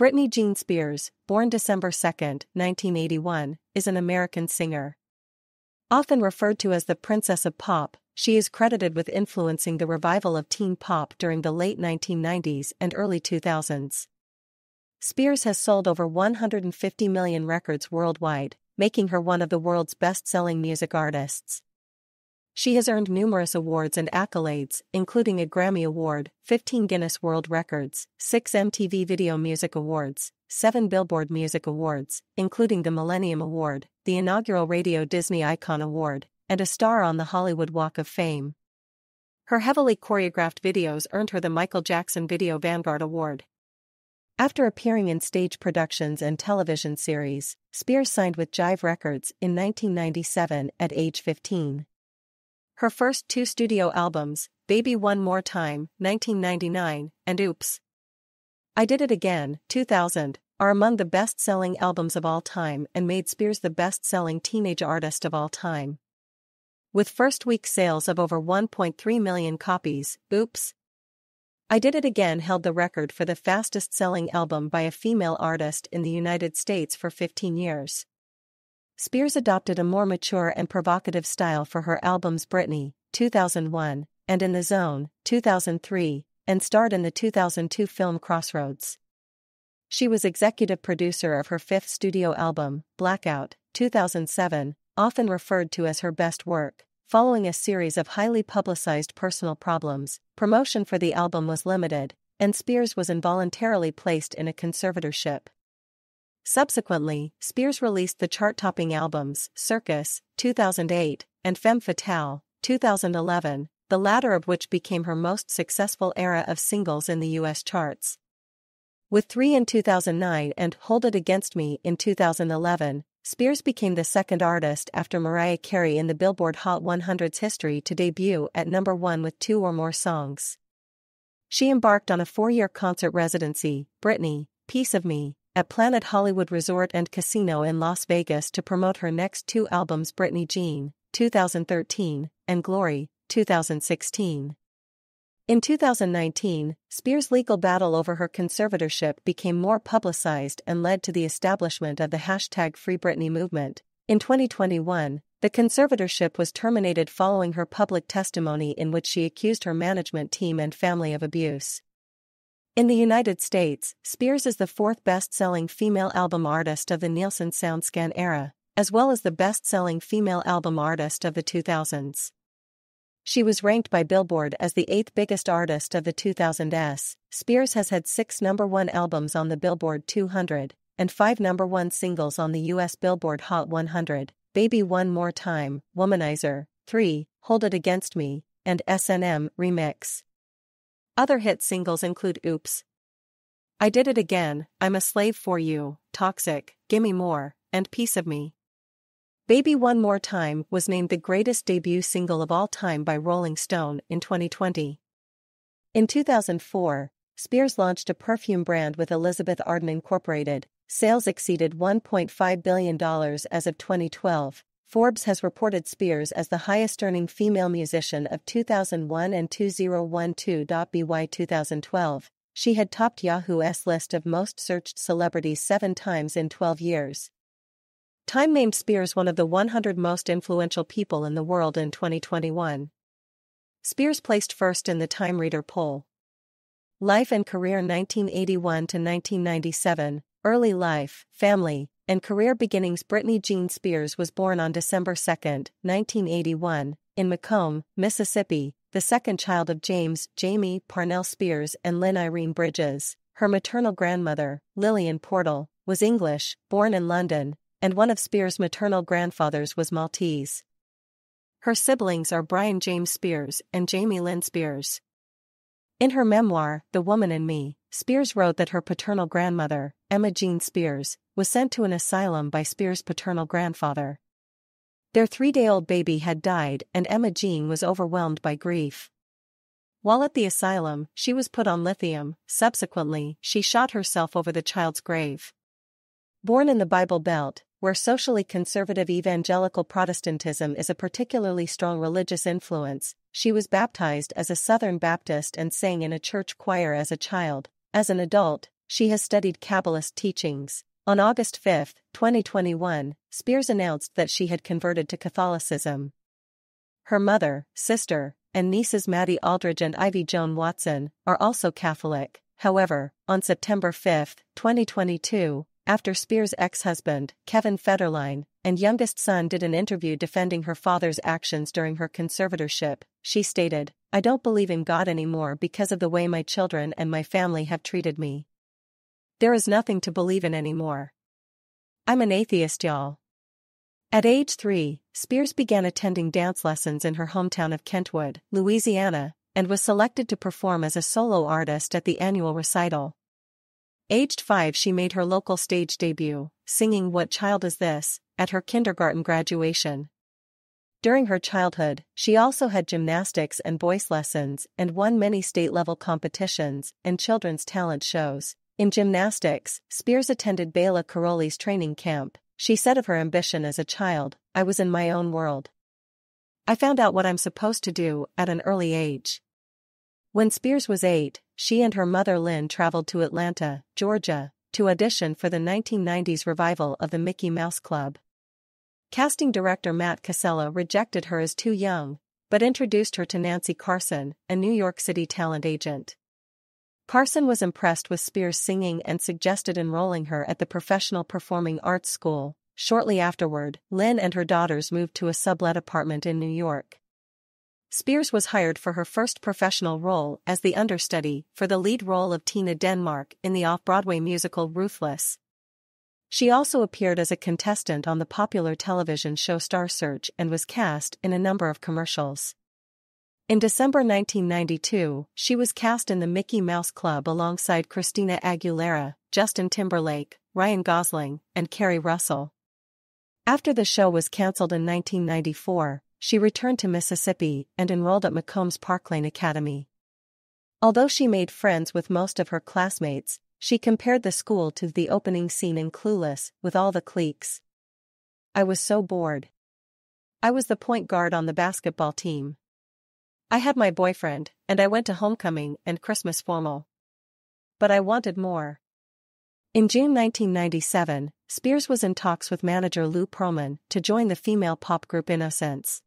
Britney Jean Spears, born December 2, 1981, is an American singer. Often referred to as the Princess of Pop, she is credited with influencing the revival of teen pop during the late 1990s and early 2000s. Spears has sold over 150 million records worldwide, making her one of the world's best selling music artists. She has earned numerous awards and accolades, including a Grammy Award, 15 Guinness World Records, 6 MTV Video Music Awards, 7 Billboard Music Awards, including the Millennium Award, the inaugural Radio Disney Icon Award, and a star on the Hollywood Walk of Fame. Her heavily choreographed videos earned her the Michael Jackson Video Vanguard Award. After appearing in stage productions and television series, Spears signed with Jive Records in 1997 at age 15. Her first two studio albums, Baby One More Time, 1999, and Oops! I Did It Again, 2000, are among the best selling albums of all time and made Spears the best selling teenage artist of all time. With first week sales of over 1.3 million copies, Oops! I Did It Again held the record for the fastest selling album by a female artist in the United States for 15 years. Spears adopted a more mature and provocative style for her albums Britney, 2001, and In the Zone, 2003, and starred in the 2002 film Crossroads. She was executive producer of her fifth studio album, Blackout, 2007, often referred to as her best work. Following a series of highly publicized personal problems, promotion for the album was limited, and Spears was involuntarily placed in a conservatorship. Subsequently, Spears released the chart-topping albums Circus, 2008, and Femme Fatale, 2011, the latter of which became her most successful era of singles in the US charts. With three in 2009 and Hold It Against Me in 2011, Spears became the second artist after Mariah Carey in the Billboard Hot 100's history to debut at number one with two or more songs. She embarked on a four-year concert residency, Britney, Piece of Me, at Planet Hollywood Resort and Casino in Las Vegas to promote her next two albums Britney Jean, 2013, and Glory, 2016. In 2019, Spears' legal battle over her conservatorship became more publicized and led to the establishment of the hashtag Free Britney movement. In 2021, the conservatorship was terminated following her public testimony in which she accused her management team and family of abuse. In the United States, Spears is the fourth best-selling female album artist of the Nielsen SoundScan era, as well as the best-selling female album artist of the 2000s. She was ranked by Billboard as the eighth biggest artist of the 2000s. Spears has had six number one albums on the Billboard 200 and five number one singles on the U.S. Billboard Hot 100 Baby One More Time, Womanizer, 3, Hold It Against Me, and S&M Remix. Other hit singles include Oops. I Did It Again, I'm a Slave for You, Toxic, Gimme More, and Piece of Me. Baby One More Time was named the greatest debut single of all time by Rolling Stone in 2020. In 2004, Spears launched a perfume brand with Elizabeth Arden Incorporated. Sales exceeded $1.5 billion as of 2012, Forbes has reported Spears as the highest earning female musician of 2001 and 2012.by 2012. She had topped Yahoo's list of most searched celebrities seven times in 12 years. Time named Spears one of the 100 most influential people in the world in 2021. Spears placed first in the Time Reader poll. Life and career 1981 to 1997, early life, family, and career beginnings Britney Jean Spears was born on December 2, 1981, in McComb, Mississippi, the second child of James Jamie Parnell Spears and Lynne Irene Bridges. Her maternal grandmother, Lillian Portell, was English, born in London, and one of Spears' maternal grandfathers was Maltese. Her siblings are Bryan James Spears and Jamie Lynn Spears. In her memoir, The Woman in Me, Spears wrote that her paternal grandmother, Emma Jean Spears, was sent to an asylum by Spears' paternal grandfather. Their three-day-old baby had died and Emma Jean was overwhelmed by grief. While at the asylum, she was put on lithium, subsequently, she shot herself over the child's grave. Born in the Bible Belt, where socially conservative evangelical Protestantism is a particularly strong religious influence, she was baptized as a Southern Baptist and sang in a church choir as a child. As an adult, she has studied Kabbalist teachings. On August 5, 2021, Spears announced that she had converted to Catholicism. Her mother, sister, and nieces Maddie Aldridge and Ivy Joan Watson are also Catholic. However, on September 5, 2022, after Spears' ex-husband, Kevin Federline, and youngest son did an interview defending her father's actions during her conservatorship, she stated, I don't believe in God anymore because of the way my children and my family have treated me. There is nothing to believe in anymore. I'm an atheist, y'all. At age three, Spears began attending dance lessons in her hometown of Kentwood, Louisiana, and was selected to perform as a solo artist at the annual recital. Aged five, she made her local stage debut, singing What Child Is This? at her kindergarten graduation. During her childhood, she also had gymnastics and voice lessons and won many state level competitions and children's talent shows. In gymnastics, Spears attended Bela Karolyi's training camp. She said of her ambition as a child, I was in my own world. I found out what I'm supposed to do at an early age. When Spears was eight, she and her mother Lynn traveled to Atlanta, Georgia, to audition for the 1990s revival of the Mickey Mouse Club. Casting director Matt Casella rejected her as too young, but introduced her to Nancy Carson, a New York City talent agent. Carson was impressed with Spears' singing and suggested enrolling her at the Professional Performing Arts School. Shortly afterward, Lynn and her daughters moved to a sublet apartment in New York. Spears was hired for her first professional role as the understudy for the lead role of Tina Denmark in the off-Broadway musical Ruthless. She also appeared as a contestant on the popular television show Star Search and was cast in a number of commercials. In December 1992, she was cast in the Mickey Mouse Club alongside Christina Aguilera, Justin Timberlake, Ryan Gosling, and Keri Russell. After the show was cancelled in 1994, she returned to Mississippi and enrolled at McComb's Park Lane Academy. Although she made friends with most of her classmates, she compared the school to the opening scene in Clueless with all the cliques. I was so bored. I was the point guard on the basketball team. I had my boyfriend, and I went to homecoming and Christmas formal. But I wanted more. In June 1997, Spears was in talks with manager Lou Pearlman to join the female pop group Innosense.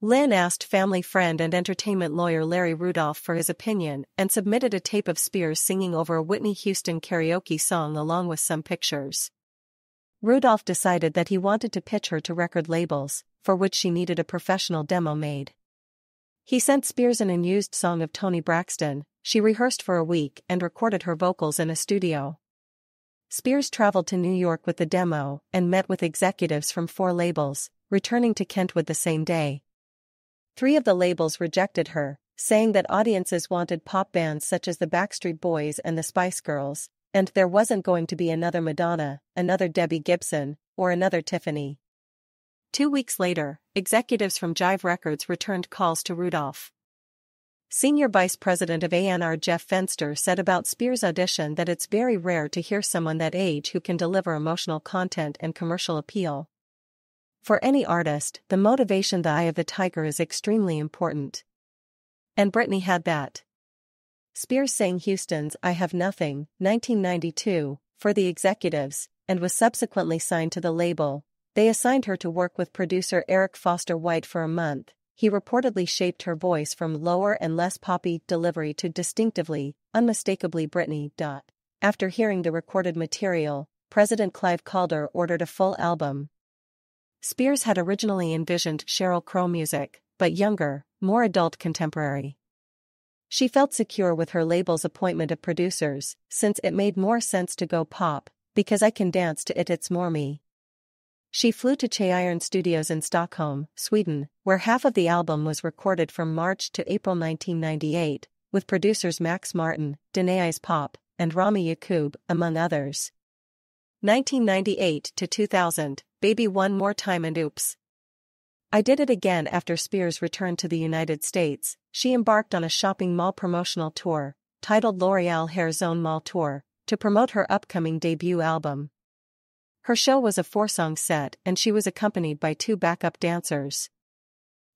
Lynn asked family friend and entertainment lawyer Larry Rudolph for his opinion and submitted a tape of Spears singing over a Whitney Houston karaoke song along with some pictures. Rudolph decided that he wanted to pitch her to record labels, for which she needed a professional demo made. He sent Spears an unused song of Toni Braxton, she rehearsed for a week and recorded her vocals in a studio. Spears traveled to New York with the demo and met with executives from four labels, returning to Kentwood the same day. Three of the labels rejected her, saying that audiences wanted pop bands such as the Backstreet Boys and the Spice Girls, and there wasn't going to be another Madonna, another Debbie Gibson, or another Tiffany. Two weeks later, executives from Jive Records returned calls to Rudolph. Senior Vice President of A&R Jeff Fenster said about Spears' audition that it's very rare to hear someone that age who can deliver emotional content and commercial appeal. For any artist, the motivation the eye of the tiger is extremely important. And Britney had that. Spears sang Houston's I Have Nothing, 1992, for the executives, and was subsequently signed to the label. They assigned her to work with producer Eric Foster White for a month. He reportedly shaped her voice from lower and less poppy delivery to distinctively, unmistakably Britney. After hearing the recorded material, President Clive Calder ordered a full album, Spears had originally envisioned Sheryl Crow music, but younger, more adult contemporary. She felt secure with her label's appointment of producers, since it made more sense to go pop, because I can dance to it, it's more me. She flew to Cheiron Studios in Stockholm, Sweden, where half of the album was recorded from March to April 1998, with producers Max Martin, Denniz Pop, and Rami Yacoub, among others. 1998 to 2000, Baby One More Time and Oops. I did it again after Spears returned to the United States. She embarked on a shopping mall promotional tour, titled L'Oreal Hair Zone Mall Tour, to promote her upcoming debut album. Her show was a four-song set and she was accompanied by two backup dancers.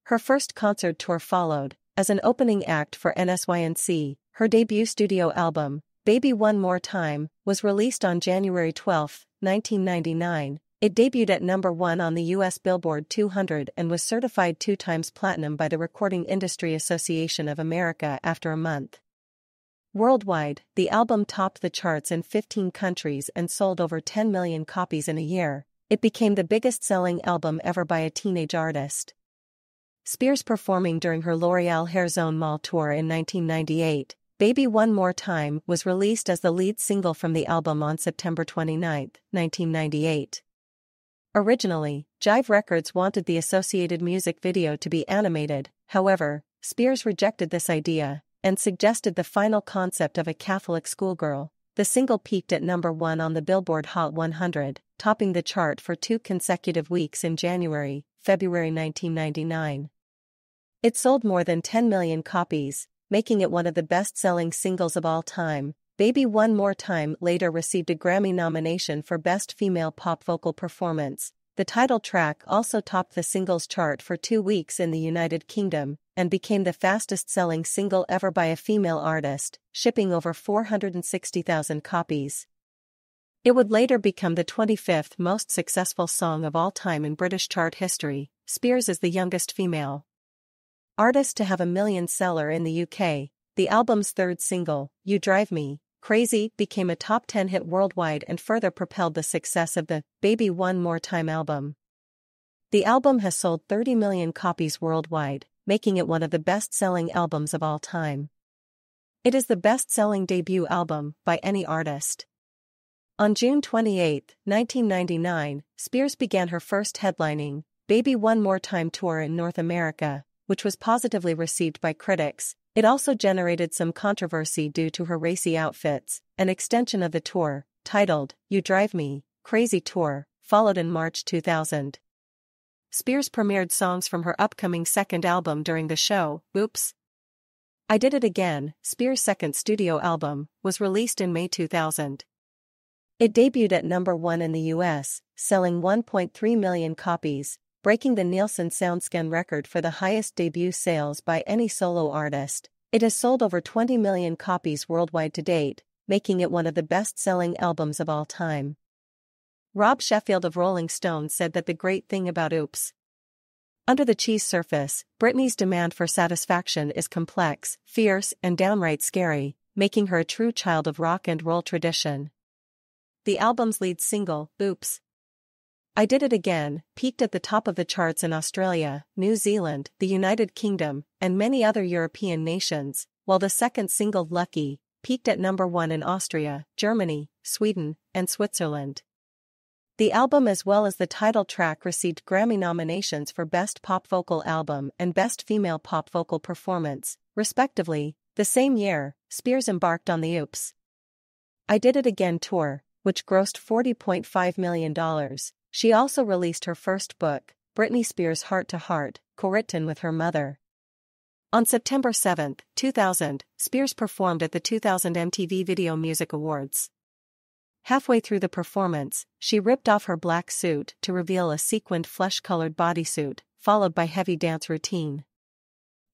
Her first concert tour followed, as an opening act for NSYNC, her debut studio album, Baby One More Time, was released on January 12, 1999. It debuted at number one on the US Billboard 200 and was certified two times platinum by the Recording Industry Association of America after a month. Worldwide, the album topped the charts in 15 countries and sold over 10 million copies in a year. It became the biggest selling album ever by a teenage artist. Spears performing during her L'Oreal Hair Zone Mall tour in 1998, Baby One More Time was released as the lead single from the album on September 29, 1998. Originally, Jive Records wanted the associated music video to be animated, however, Spears rejected this idea and suggested the final concept of a Catholic schoolgirl. The single peaked at number one on the Billboard Hot 100, topping the chart for two consecutive weeks in January, February 1999. It sold more than 10 million copies, making it one of the best-selling singles of all time. Baby One More Time later received a Grammy nomination for Best Female Pop Vocal Performance. The title track also topped the singles chart for two weeks in the United Kingdom and became the fastest-selling single ever by a female artist, shipping over 460,000 copies. It would later become the 25th most successful song of all time in British chart history. Spears is the youngest female artist to have a million seller in the UK, the album's third single, You Drive Me, Crazy, became a top 10 hit worldwide and further propelled the success of the Baby One More Time album. The album has sold 30 million copies worldwide, making it one of the best selling albums of all time. It is the best selling debut album by any artist. On June 28, 1999, Spears began her first headlining, Baby One More Time tour in North America, which was positively received by critics, it also generated some controversy due to her racy outfits. An extension of the tour, titled You Drive Me, Crazy Tour, followed in March 2000. Spears premiered songs from her upcoming second album during the show, Oops. I Did It Again, Spears' second studio album, was released in May 2000. It debuted at number one in the US, selling 1.3 million copies, breaking the Nielsen SoundScan record for the highest debut sales by any solo artist. It has sold over 20 million copies worldwide to date, making it one of the best-selling albums of all time. Rob Sheffield of Rolling Stone said that the great thing about Oops. Under the cheese surface, Britney's demand for satisfaction is complex, fierce, and downright scary, making her a true child of rock and roll tradition. The album's lead single, Oops, I Did It Again, peaked at the top of the charts in Australia, New Zealand, the United Kingdom, and many other European nations, while the second single Lucky, peaked at number one in Austria, Germany, Sweden, and Switzerland. The album as well as the title track received Grammy nominations for Best Pop Vocal Album and Best Female Pop Vocal Performance, respectively. The same year, Spears embarked on the Oops! I Did It Again tour, which grossed $40.5 million, she also released her first book, Britney Spears Heart to Heart, co-written with her mother. On September 7, 2000, Spears performed at the 2000 MTV Video Music Awards. Halfway through the performance, she ripped off her black suit to reveal a sequined flesh-colored bodysuit, followed by heavy dance routine.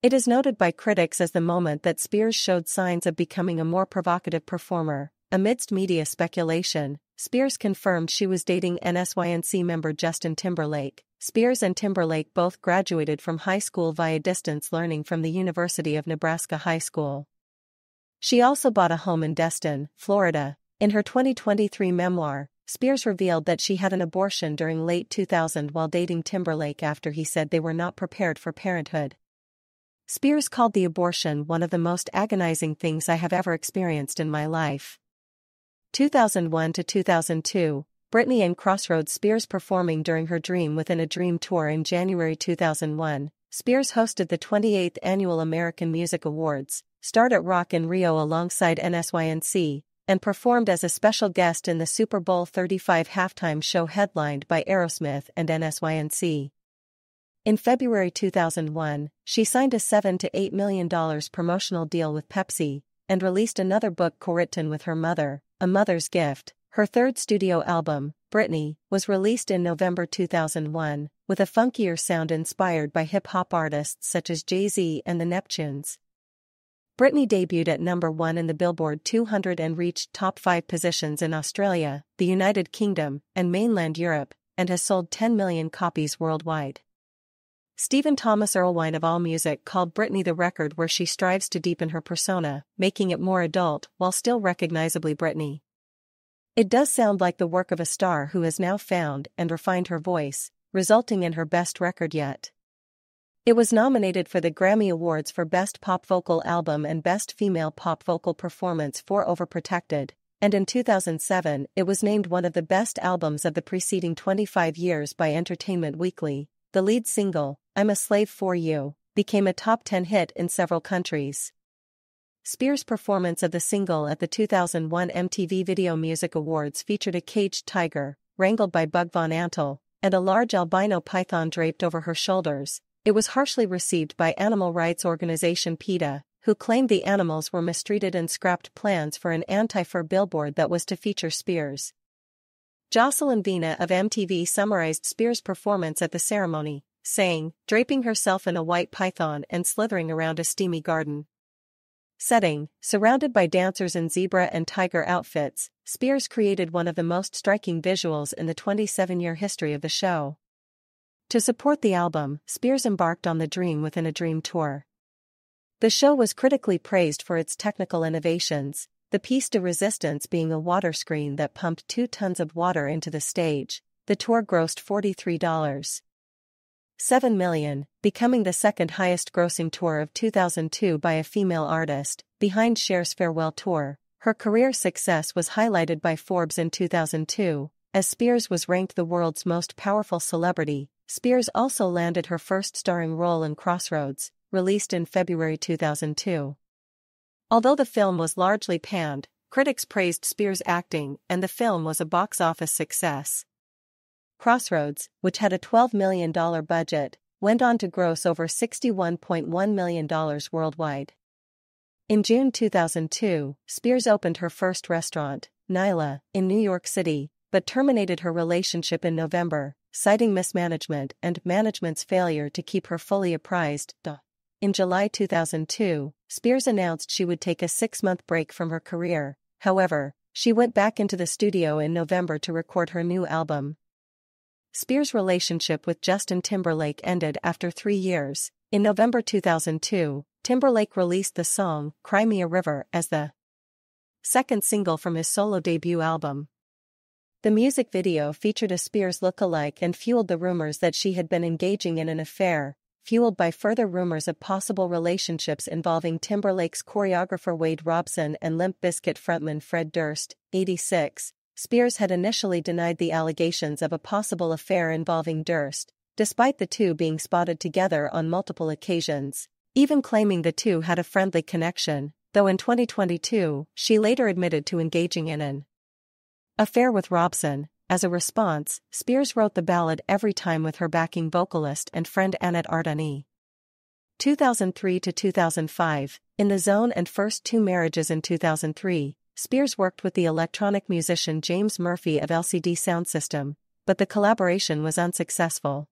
It is noted by critics as the moment that Spears showed signs of becoming a more provocative performer. Amidst media speculation, Spears confirmed she was dating NSYNC member Justin Timberlake. Spears and Timberlake both graduated from high school via distance learning from the University of Nebraska High School. She also bought a home in Destin, Florida. In her 2023 memoir, Spears revealed that she had an abortion during late 2000 while dating Timberlake after he said they were not prepared for parenthood. Spears called the abortion one of the most agonizing things I have ever experienced in my life. 2001 to 2002, Britney and Crossroads Spears performing during her Dream Within a Dream tour in January 2001. Spears hosted the 28th Annual American Music Awards, starred at Rock in Rio alongside NSYNC, and performed as a special guest in the Super Bowl 35 halftime show headlined by Aerosmith and NSYNC. In February 2001, she signed a 7 to $8 million promotional deal with Pepsi and released another book co-written with her mother, a Mother's Gift, her third studio album, Britney, was released in November 2001, with a funkier sound inspired by hip hop artists such as Jay Z and the Neptunes. Britney debuted at number 1 in the Billboard 200 and reached top 5 positions in Australia, the United Kingdom, and mainland Europe, and has sold 10 million copies worldwide. Stephen Thomas Erlewine of AllMusic called Britney the record where she strives to deepen her persona, making it more adult while still recognizably Britney. It does sound like the work of a star who has now found and refined her voice, resulting in her best record yet. It was nominated for the Grammy Awards for Best Pop Vocal Album and Best Female Pop Vocal Performance for Overprotected, and in 2007 it was named one of the best albums of the preceding 25 years by Entertainment Weekly. The lead single, I'm a Slave for You, became a top 10 hit in several countries. Spears' performance of the single at the 2001 MTV Video Music Awards featured a caged tiger, wrangled by Bhagavan Antle, and a large albino python draped over her shoulders. It was harshly received by animal rights organization PETA, who claimed the animals were mistreated and scrapped plans for an anti-fur billboard that was to feature Spears. Jocelyn Vena of MTV summarized Spears' performance at the ceremony, saying, draping herself in a white python and slithering around a steamy garden. Setting, surrounded by dancers in zebra and tiger outfits, Spears created one of the most striking visuals in the 27-year history of the show. To support the album, Spears embarked on the Dream Within a Dream tour. The show was critically praised for its technical innovations, the piece de resistance being a water screen that pumped two tons of water into the stage. The tour grossed $43. 7 million, becoming the second highest grossing tour of 2002 by a female artist, behind Cher's farewell tour. Her career success was highlighted by Forbes in 2002, as Spears was ranked the world's most powerful celebrity. Spears also landed her first starring role in Crossroads, released in February 2002. Although the film was largely panned, critics praised Spears' acting and the film was a box office success. Crossroads, which had a $12 million budget, went on to gross over $61.1 million worldwide. In June 2002, Spears opened her first restaurant, Nyla, in New York City, but terminated her relationship in November, citing mismanagement and management's failure to keep her fully apprised. In July 2002, Spears announced she would take a six month break from her career, however, she went back into the studio in November to record her new album, Spears' relationship with Justin Timberlake ended after three years. In November 2002, Timberlake released the song Cry Me a River as the second single from his solo debut album. The music video featured a Spears look-alike and fueled the rumors that she had been engaging in an affair, fueled by further rumors of possible relationships involving Timberlake's choreographer Wade Robson and Limp Bizkit frontman Fred Durst, 86, Spears had initially denied the allegations of a possible affair involving Durst, despite the two being spotted together on multiple occasions, even claiming the two had a friendly connection, though in 2022, she later admitted to engaging in an affair with Robson. As a response, Spears wrote the ballad Every Time with her backing vocalist and friend Annet Artani. 2003 to 2005, In the Zone and first two marriages in 2003, Spears worked with the electronic musician James Murphy of LCD Soundsystem, but the collaboration was unsuccessful.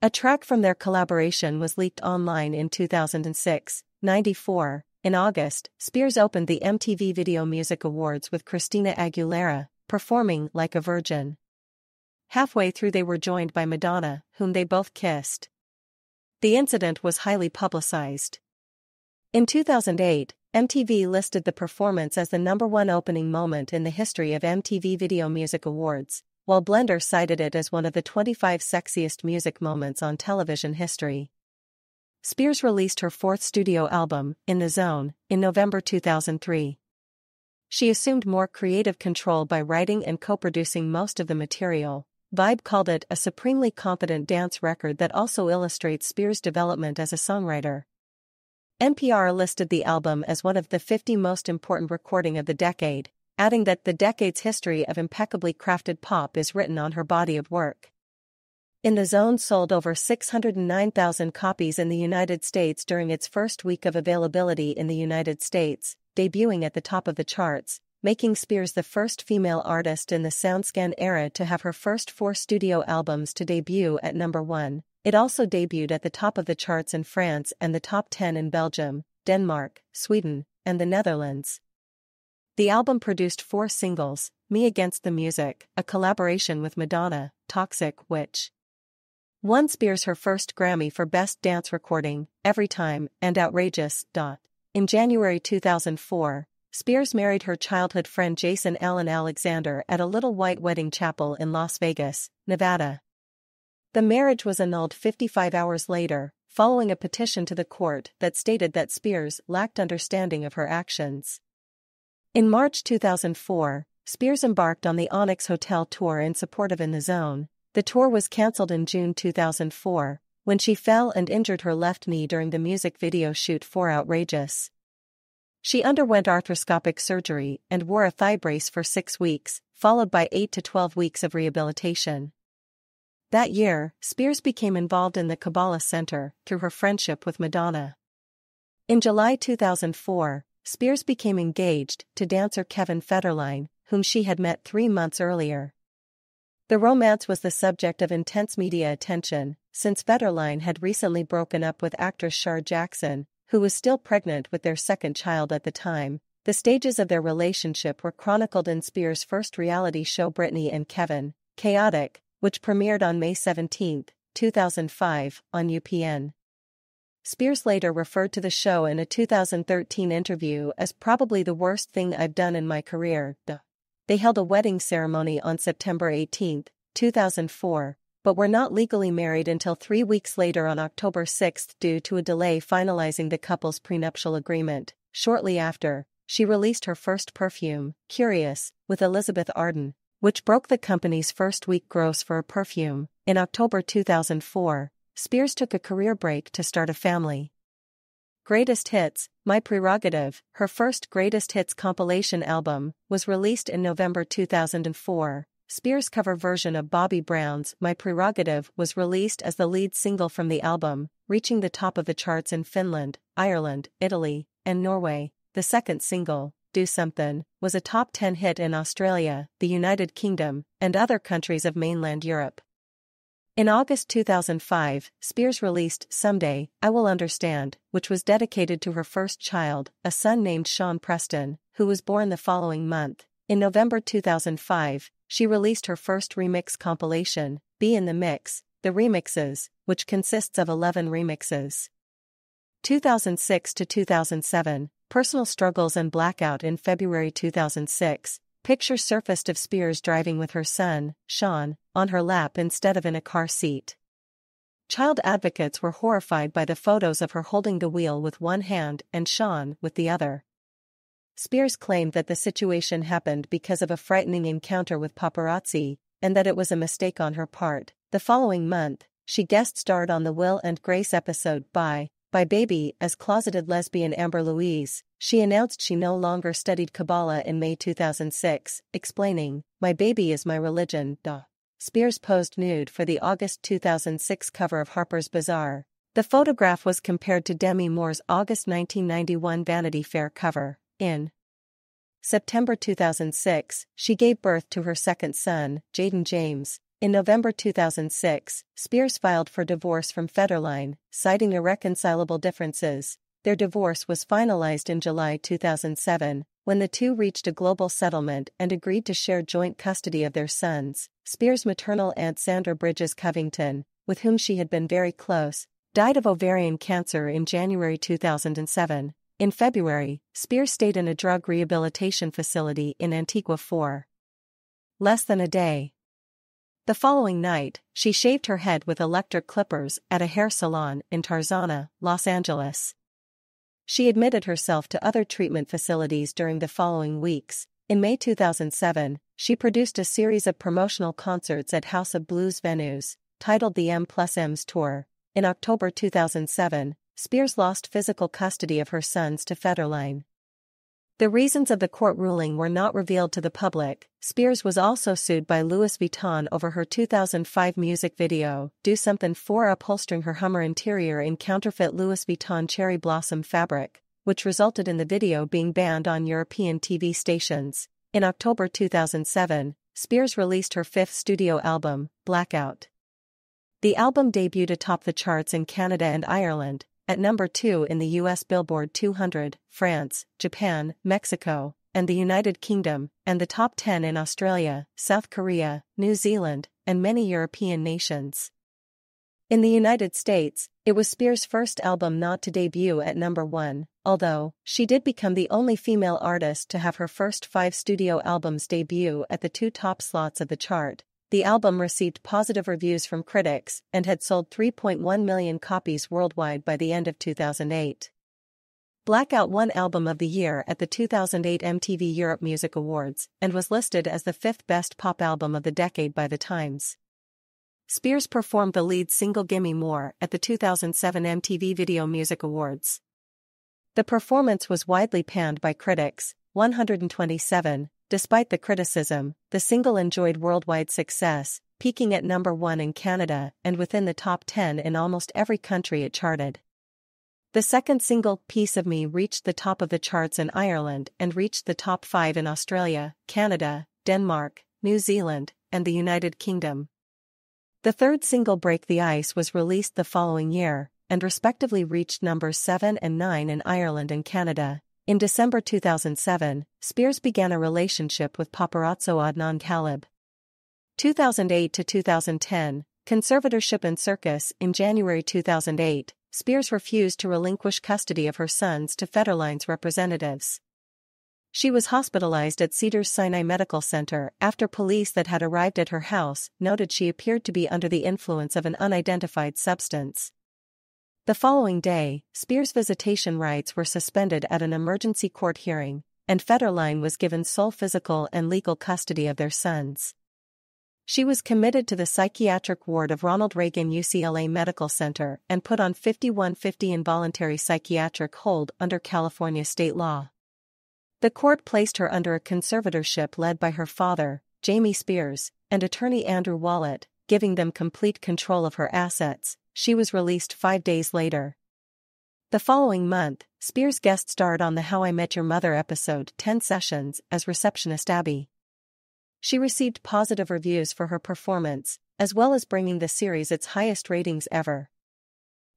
A track from their collaboration was leaked online in 2006, 94. In August, Spears opened the MTV Video Music Awards with Christina Aguilera, performing Like a Virgin. Halfway through, they were joined by Madonna, whom they both kissed. The incident was highly publicized. In 2008, MTV listed the performance as the number one opening moment in the history of MTV Video Music Awards, while Blender cited it as one of the 25 sexiest music moments on television history. Spears released her fourth studio album, In the Zone, in November 2003. She assumed more creative control by writing and co producing most of the material. Vibe called it a supremely confident dance record that also illustrates Spears' development as a songwriter. NPR listed the album as one of the 50 most important recording of the decade, adding that the decade's history of impeccably crafted pop is written on her body of work. In the Zone sold over 609,000 copies in the United States during its first week of availability in the United States, debuting at the top of the charts, making Spears the first female artist in the SoundScan era to have her first four studio albums to debut at number one. It also debuted at the top of the charts in France and the top 10 in Belgium. Denmark, Sweden, and the Netherlands. The album produced four singles Me Against the Music, a collaboration with Madonna, Toxic, which won Spears her first Grammy for Best Dance Recording, Every Time, and Outrageous. In January 2004, Spears married her childhood friend Jason Allen Alexander at a little white wedding chapel in Las Vegas, Nevada. The marriage was annulled 55 hours later, following a petition to the court that stated that Spears lacked understanding of her actions. In March 2004, Spears embarked on the Onyx Hotel tour in support of In the Zone. The tour was cancelled in June 2004, when she fell and injured her left knee during the music video shoot for Outrageous. She underwent arthroscopic surgery and wore a thigh brace for six weeks, followed by 8 to 12 weeks of rehabilitation. That year, Spears became involved in the Kabbalah Center through her friendship with Madonna. In July 2004, Spears became engaged to dancer Kevin Federline, whom she had met three months earlier. The romance was the subject of intense media attention, since Federline had recently broken up with actress Shar Jackson, who was still pregnant with their second child at the time. The stages of their relationship were chronicled in Spears' first reality show Britney and Kevin, Chaotic, which premiered on May 17, 2005, on UPN. Spears later referred to the show in a 2013 interview as probably the worst thing I've done in my career. They held a wedding ceremony on September 18, 2004, but were not legally married until three weeks later on October 6 due to a delay finalizing the couple's prenuptial agreement. Shortly after, she released her first perfume, Curious, with Elizabeth Arden, which broke the company's first week gross for a perfume. In October 2004, Spears took a career break to start a family. Greatest Hits, My Prerogative, her first Greatest Hits compilation album, was released in November 2004, Spears' cover version of Bobby Brown's My Prerogative was released as the lead single from the album, reaching the top of the charts in Finland, Ireland, Italy, and Norway. The second single, Do Something, was a top 10 hit in Australia, the United Kingdom, and other countries of mainland Europe. In August 2005, Spears released Someday, I Will Understand, which was dedicated to her first child, a son named Sean Preston, who was born the following month. In November 2005, she released her first remix compilation, B in the Mix, The Remixes, which consists of 11 remixes. 2006 to 2007, Personal Struggles and Blackout in February 2006, pictures surfaced of Spears driving with her son, Sean, on her lap instead of in a car seat. Child advocates were horrified by the photos of her holding the wheel with one hand and Sean with the other. Spears claimed that the situation happened because of a frightening encounter with paparazzi, and that it was a mistake on her part. The following month, she guest starred on the Will and Grace episode Bye, Bye Baby as closeted lesbian Amber Louise. She announced she no longer studied Kabbalah in May 2006, explaining, My baby is my religion. Duh. Spears posed nude for the August 2006 cover of Harper's Bazaar. The photograph was compared to Demi Moore's August 1991 Vanity Fair cover. In September 2006, she gave birth to her second son, Jayden James. In November 2006, Spears filed for divorce from Federline, citing irreconcilable differences. Their divorce was finalized in July 2007, when the two reached a global settlement and agreed to share joint custody of their sons. Spears' maternal aunt Sandra Bridges Covington, with whom she had been very close, died of ovarian cancer in January 2007. In February, Spears stayed in a drug rehabilitation facility in Antigua for less than a day. The following night, she shaved her head with electric clippers at a hair salon in Tarzana, Los Angeles. She admitted herself to other treatment facilities during the following weeks. In May 2007, she produced a series of promotional concerts at House of Blues venues, titled the M plus M's Tour. In October 2007, Spears lost physical custody of her sons to Federline. The reasons of the court ruling were not revealed to the public. Spears was also sued by Louis Vuitton over her 2005 music video, Do Something for upholstering her Hummer interior in counterfeit Louis Vuitton cherry blossom fabric, which resulted in the video being banned on European TV stations. In October 2007, Spears released her fifth studio album, Blackout. The album debuted atop the charts in Canada and Ireland, at number 2 in the US Billboard 200, France, Japan, Mexico, and the United Kingdom, and the top 10 in Australia, South Korea, New Zealand, and many European nations. In the United States, it was Spears' first album not to debut at number 1, although, she did become the only female artist to have her first five studio albums debut at the two top slots of the chart. The album received positive reviews from critics and had sold 3.1 million copies worldwide by the end of 2008. Blackout won Album of the Year at the 2008 MTV Europe Music Awards and was listed as the fifth best pop album of the decade by The Times. Spears performed the lead single Gimme More at the 2007 MTV Video Music Awards. The performance was widely panned by critics, 127, despite the criticism, the single enjoyed worldwide success, peaking at number 1 in Canada and within the top 10 in almost every country it charted. The second single, Piece of Me, reached the top of the charts in Ireland and reached the top 5 in Australia, Canada, Denmark, New Zealand, and the United Kingdom. The third single Break the Ice was released the following year, and respectively reached numbers 7 and 9 in Ireland and Canada. In December 2007, Spears began a relationship with paparazzo Adnan Ghalib. 2008 to 2010, conservatorship and circus in January 2008, Spears refused to relinquish custody of her sons to Federline's representatives. She was hospitalized at Cedars Sinai Medical Center after police that had arrived at her house noted she appeared to be under the influence of an unidentified substance. The following day, Spears' visitation rights were suspended at an emergency court hearing, and Federline was given sole physical and legal custody of their sons. She was committed to the psychiatric ward of Ronald Reagan UCLA Medical Center and put on 5150 involuntary psychiatric hold under California state law. The court placed her under a conservatorship led by her father, Jamie Spears, and attorney Andrew Wallet, giving them complete control of her assets. She was released five days later. The following month, Spears guest starred on the How I Met Your Mother episode 10 Sessions as receptionist Abby. She received positive reviews for her performance, as well as bringing the series its highest ratings ever.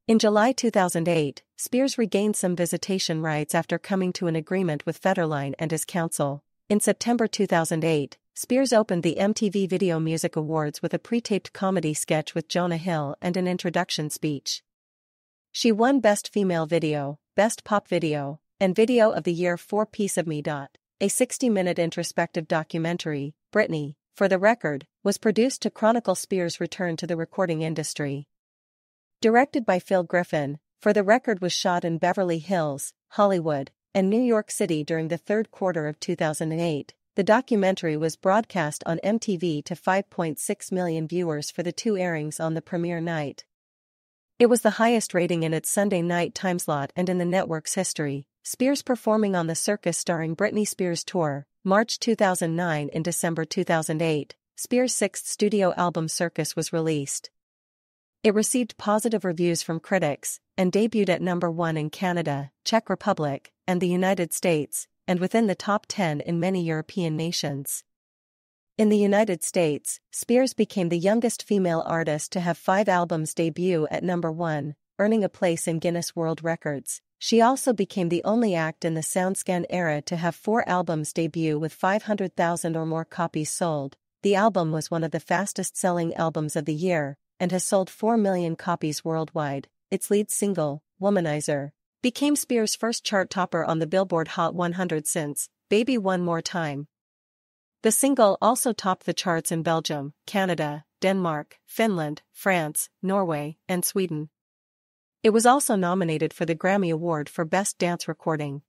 In July 2008, Spears regained some visitation rights after coming to an agreement with Federline and his counsel. In September 2008, Spears opened the MTV Video Music Awards with a pre-taped comedy sketch with Jonah Hill and an introduction speech. She won Best Female Video, Best Pop Video, and Video of the Year for Piece of Me. A 60-minute introspective documentary, Britney, for the record, was produced to chronicle Spears' return to the recording industry. Directed by Phil Griffin, For the Record was shot in Beverly Hills, Hollywood, and New York City during the third quarter of 2008. The documentary was broadcast on MTV to 5.6 million viewers for the two airings on the premiere night. It was the highest rating in its Sunday night timeslot and in the network's history. Spears performing on the Circus starring Britney Spears tour, March 2009 and December 2008. Spears' sixth studio album Circus was released. It received positive reviews from critics and debuted at number 1 in Canada, Czech Republic, and the United States, and within the top 10 in many European nations. In the United States, Spears became the youngest female artist to have five albums debut at number 1, earning a place in Guinness World Records. She also became the only act in the SoundScan era to have four albums debut with 500,000 or more copies sold. The album was one of the fastest selling albums of the year, and has sold 4 million copies worldwide. Its lead single, Womanizer, became Spears' first chart topper on the Billboard Hot 100 since Baby One More Time. The single also topped the charts in Belgium, Canada, Denmark, Finland, France, Norway, and Sweden. It was also nominated for the Grammy Award for Best Dance Recording.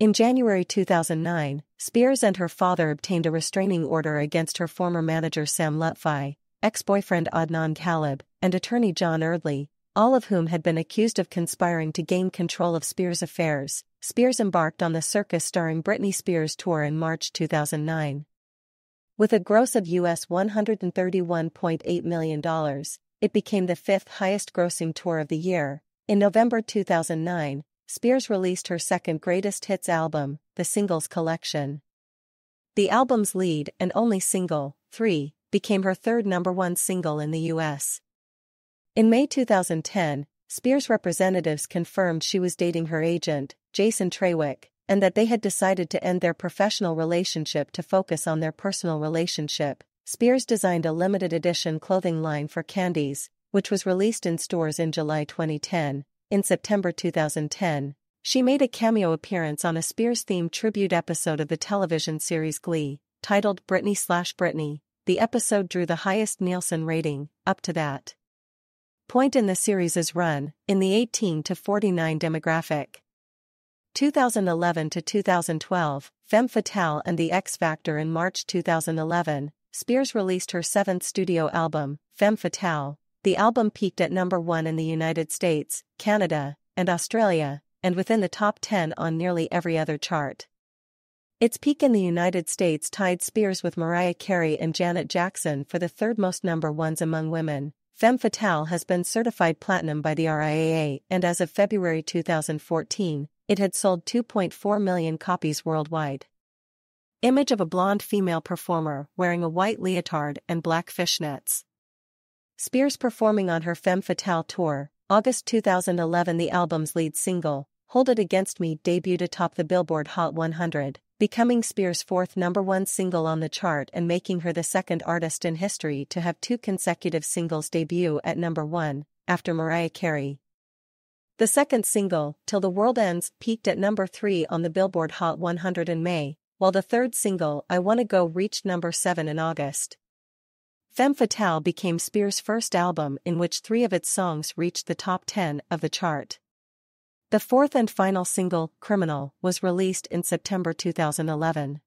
In January 2009, Spears and her father obtained a restraining order against her former manager Sam Lutfi, ex-boyfriend Adnan Ghalib, and attorney John Eardley, all of whom had been accused of conspiring to gain control of Spears' affairs. Spears embarked on the circus starring Britney Spears tour in March 2009. With a gross of US $131.8 million, it became the fifth highest grossing tour of the year. In November 2009, Spears released her second greatest hits album, The Singles Collection. The album's lead and only single, 3, became her third number one single in the US. In May 2010, Spears representatives confirmed she was dating her agent, Jason Trawick, and that they had decided to end their professional relationship to focus on their personal relationship. Spears designed a limited edition clothing line for Candie's, which was released in stores in July 2010. In September 2010, she made a cameo appearance on a Spears-themed tribute episode of the television series Glee, titled Britney Slash Britney. The episode drew the highest Nielsen rating, up to that point in the series' run, in the 18 to 49 demographic. 2011 to 2012, Femme Fatale and The X Factor in March 2011, Spears released her seventh studio album, Femme Fatale. The album peaked at number one in the United States, Canada, and Australia, and within the top 10 on nearly every other chart. Its peak in the United States tied Spears with Mariah Carey and Janet Jackson for the third most number ones among women. Femme Fatale has been certified platinum by the RIAA and as of February 2014, it had sold 2.4 million copies worldwide. Image of a blonde female performer wearing a white leotard and black fishnets. Spears performing on her Femme Fatale tour, August 2011 the album's lead single, Hold It Against Me debuted atop the Billboard Hot 100, becoming Spears' fourth number one single on the chart and making her the second artist in history to have two consecutive singles debut at number one, after Mariah Carey. The second single, Till the World Ends, peaked at number 3 on the Billboard Hot 100 in May, while the third single, I Wanna Go, reached number 7 in August. Femme Fatale became Spears' first album in which three of its songs reached the top 10 of the chart. The fourth and final single, Criminal, was released in September 2011.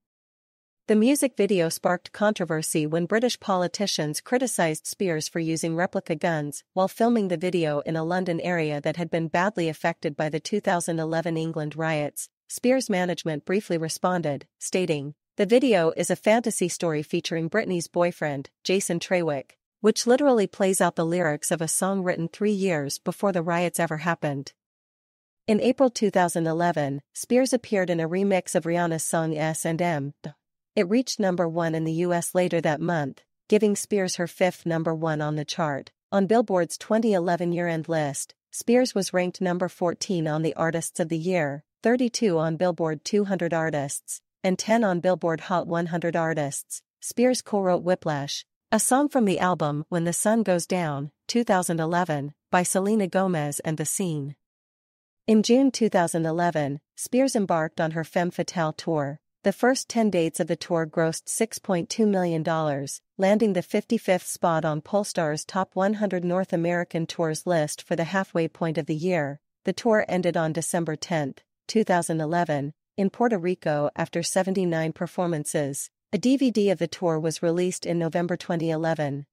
The music video sparked controversy when British politicians criticized Spears for using replica guns while filming the video in a London area that had been badly affected by the 2011 England riots. Spears' management briefly responded, stating, The video is a fantasy story featuring Britney's boyfriend, Jason Trawick, which literally plays out the lyrics of a song written three years before the riots ever happened. In April 2011, Spears appeared in a remix of Rihanna's song S&M, it reached number one in the US later that month, giving Spears her fifth number one on the chart. On Billboard's 2011 year-end list, Spears was ranked number 14 on the Artists of the Year, 32 on Billboard 200 Artists, and 10 on Billboard Hot 100 Artists. Spears co-wrote Whiplash, a song from the album When the Sun Goes Down, 2011, by Selena Gomez and The Scene. In June 2011, Spears embarked on her Femme Fatale tour, the first 10 dates of the tour grossed $6.2 million, landing the 55th spot on Pollstar's Top 100 North American Tours list for the halfway point of the year. The tour ended on December 10, 2011, in Puerto Rico after 79 performances. A DVD of the tour was released in November 2011.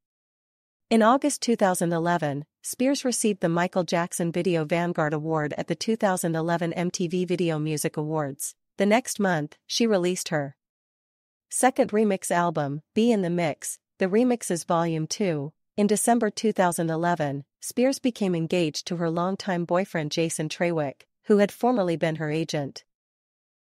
In August 2011, Spears received the Michael Jackson Video Vanguard Award at the 2011 MTV Video Music Awards. The next month, she released her second remix album, B in the Mix, The Remixes Volume 2. In December 2011, Spears became engaged to her longtime boyfriend Jason Trawick, who had formerly been her agent.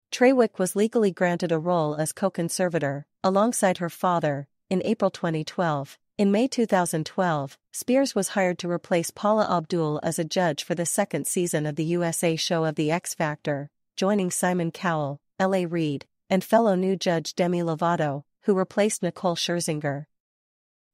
Trawick was legally granted a role as co-conservator, alongside her father, in April 2012. In May 2012, Spears was hired to replace Paula Abdul as a judge for the second season of the USA show of The X Factor, joining Simon Cowell, L.A. Reid, and fellow new judge Demi Lovato, who replaced Nicole Scherzinger.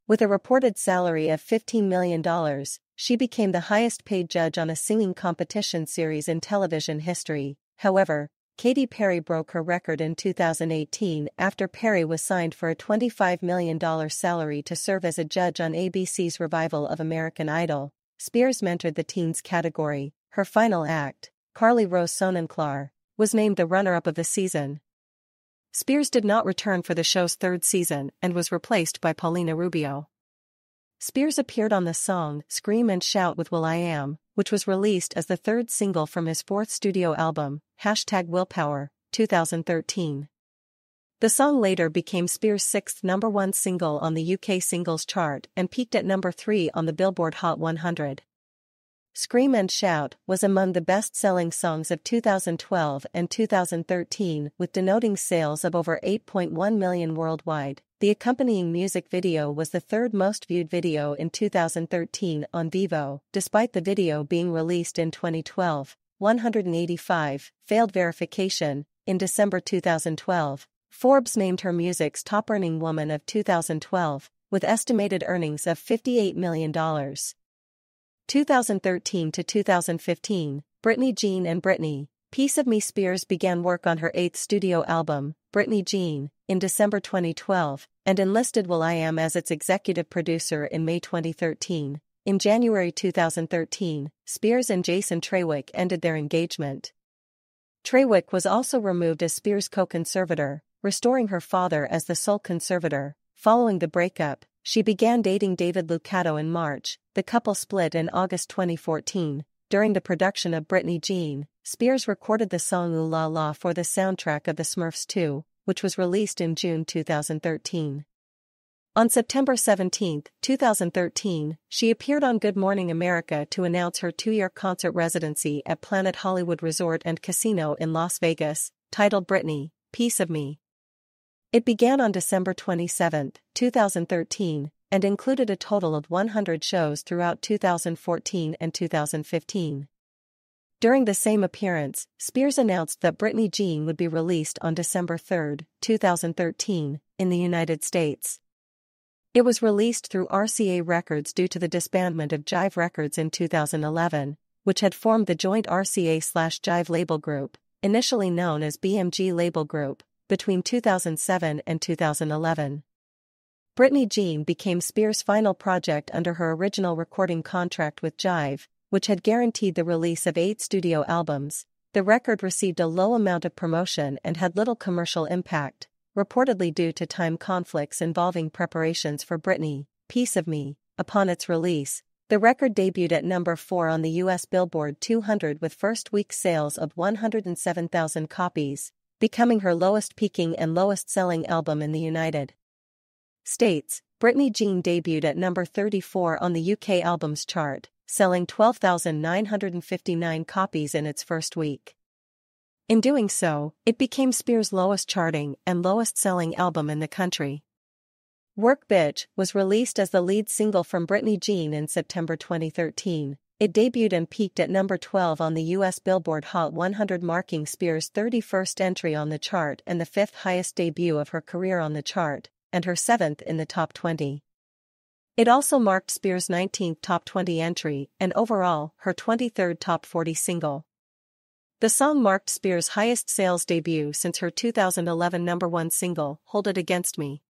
With a reported salary of $15 million, she became the highest paid judge on a singing competition series in television history. However, Katy Perry broke her record in 2018 after Perry was signed for a $25 million salary to serve as a judge on ABC's revival of American Idol. Spears mentored the teens category, her final act, Carly Rose Sonnenklar, was named the runner-up of the season. Spears did not return for the show's third season and was replaced by Paulina Rubio. Spears appeared on the song Scream and Shout with will.i.am, which was released as the third single from his fourth studio album, Hashtag Willpower, 2013. The song later became Spears' sixth number one single on the UK singles chart and peaked at number 3 on the Billboard Hot 100. Scream and Shout was among the best-selling songs of 2012 and 2013 with denoting sales of over 8.1 million worldwide. The accompanying music video was the third most viewed video in 2013 on Vevo, despite the video being released in 2012. 185 failed verification in December 2012. Forbes named her music's top-earning woman of 2012 with estimated earnings of $58 million. 2013 to 2015, Britney Jean and Britney, Piece of Me Spears began work on her eighth studio album, Britney Jean, in December 2012, and enlisted will.i.am as its executive producer in May 2013. In January 2013, Spears and Jason Trawick ended their engagement. Trawick was also removed as Spears' co-conservator, restoring her father as the sole conservator. Following the breakup, she began dating David Lucado in March, the couple split in August 2014. During the production of Britney Jean, Spears recorded the song Ooh La La for the soundtrack of The Smurfs 2, which was released in June 2013. On September 17, 2013, she appeared on Good Morning America to announce her two-year concert residency at Planet Hollywood Resort and Casino in Las Vegas, titled Britney, Piece of Me. It began on December 27, 2013, and included a total of 100 shows throughout 2014 and 2015. During the same appearance, Spears announced that Britney Jean would be released on December 3, 2013, in the United States. It was released through RCA Records due to the disbandment of Jive Records in 2011, which had formed the joint RCA-Jive label group, initially known as BMG Label Group, between 2007 and 2011. Britney Jean became Spears' final project under her original recording contract with Jive, which had guaranteed the release of eight studio albums. The record received a low amount of promotion and had little commercial impact, reportedly due to time conflicts involving preparations for Britney, Piece of Me. Upon its release, the record debuted at number 4 on the US Billboard 200 with first week sales of 107,000 copies, becoming her lowest peaking and lowest selling album in the United States. Britney Jean debuted at number 34 on the UK albums chart, selling 12,959 copies in its first week. In doing so, it became Spears' lowest charting and lowest selling album in the country. Work Bitch was released as the lead single from Britney Jean in September 2013, it debuted and peaked at number 12 on the US Billboard Hot 100 marking Spears' 31st entry on the chart and the fifth highest debut of her career on the chart, and her seventh in the top 20. It also marked Spears' 19th top 20 entry and overall her 23rd top 40 single. The song marked Spears' highest sales debut since her 2011 number 1 single, Hold It Against Me.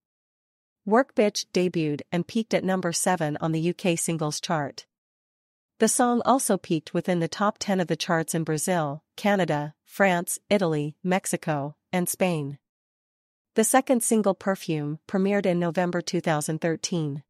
Work Bitch debuted and peaked at number 7 on the UK singles chart. The song also peaked within the top 10 of the charts in Brazil, Canada, France, Italy, Mexico, and Spain. The second single Perfume premiered in November 2013.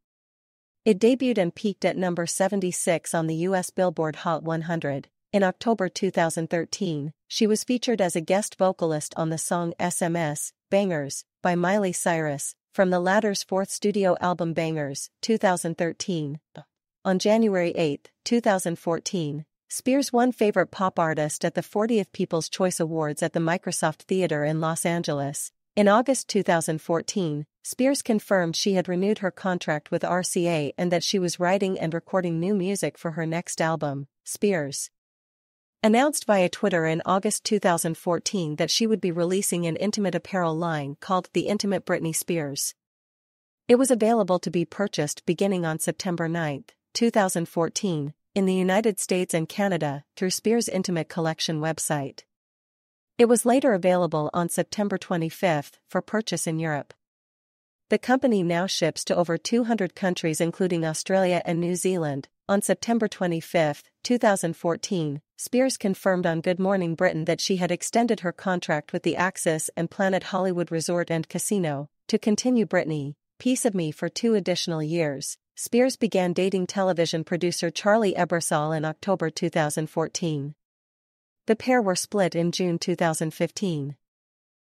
It debuted and peaked at number 76 on the US Billboard Hot 100. In October 2013, she was featured as a guest vocalist on the song SMS, Bangerz, by Miley Cyrus, from the latter's fourth studio album Bangerz, 2013. On January 8, 2014, Spears won Favorite Pop Artist at the 40th People's Choice Awards at the Microsoft Theater in Los Angeles. In August 2014, Spears confirmed she had renewed her contract with RCA and that she was writing and recording new music for her next album, Spears. Announced via Twitter in August 2014 that she would be releasing an intimate apparel line called The Intimate Britney Spears. It was available to be purchased beginning on September 9. 2014, in the United States and Canada through Spears Intimate Collection website. It was later available on September 25 for purchase in Europe. The company now ships to over 200 countries including Australia and New Zealand. On September 25, 2014, Spears confirmed on Good Morning Britain that she had extended her contract with the Axis and Planet Hollywood Resort and Casino to continue Britney, Piece of Me for two additional years, Spears began dating television producer Charlie Ebersol in October 2014. The pair were split in June 2015.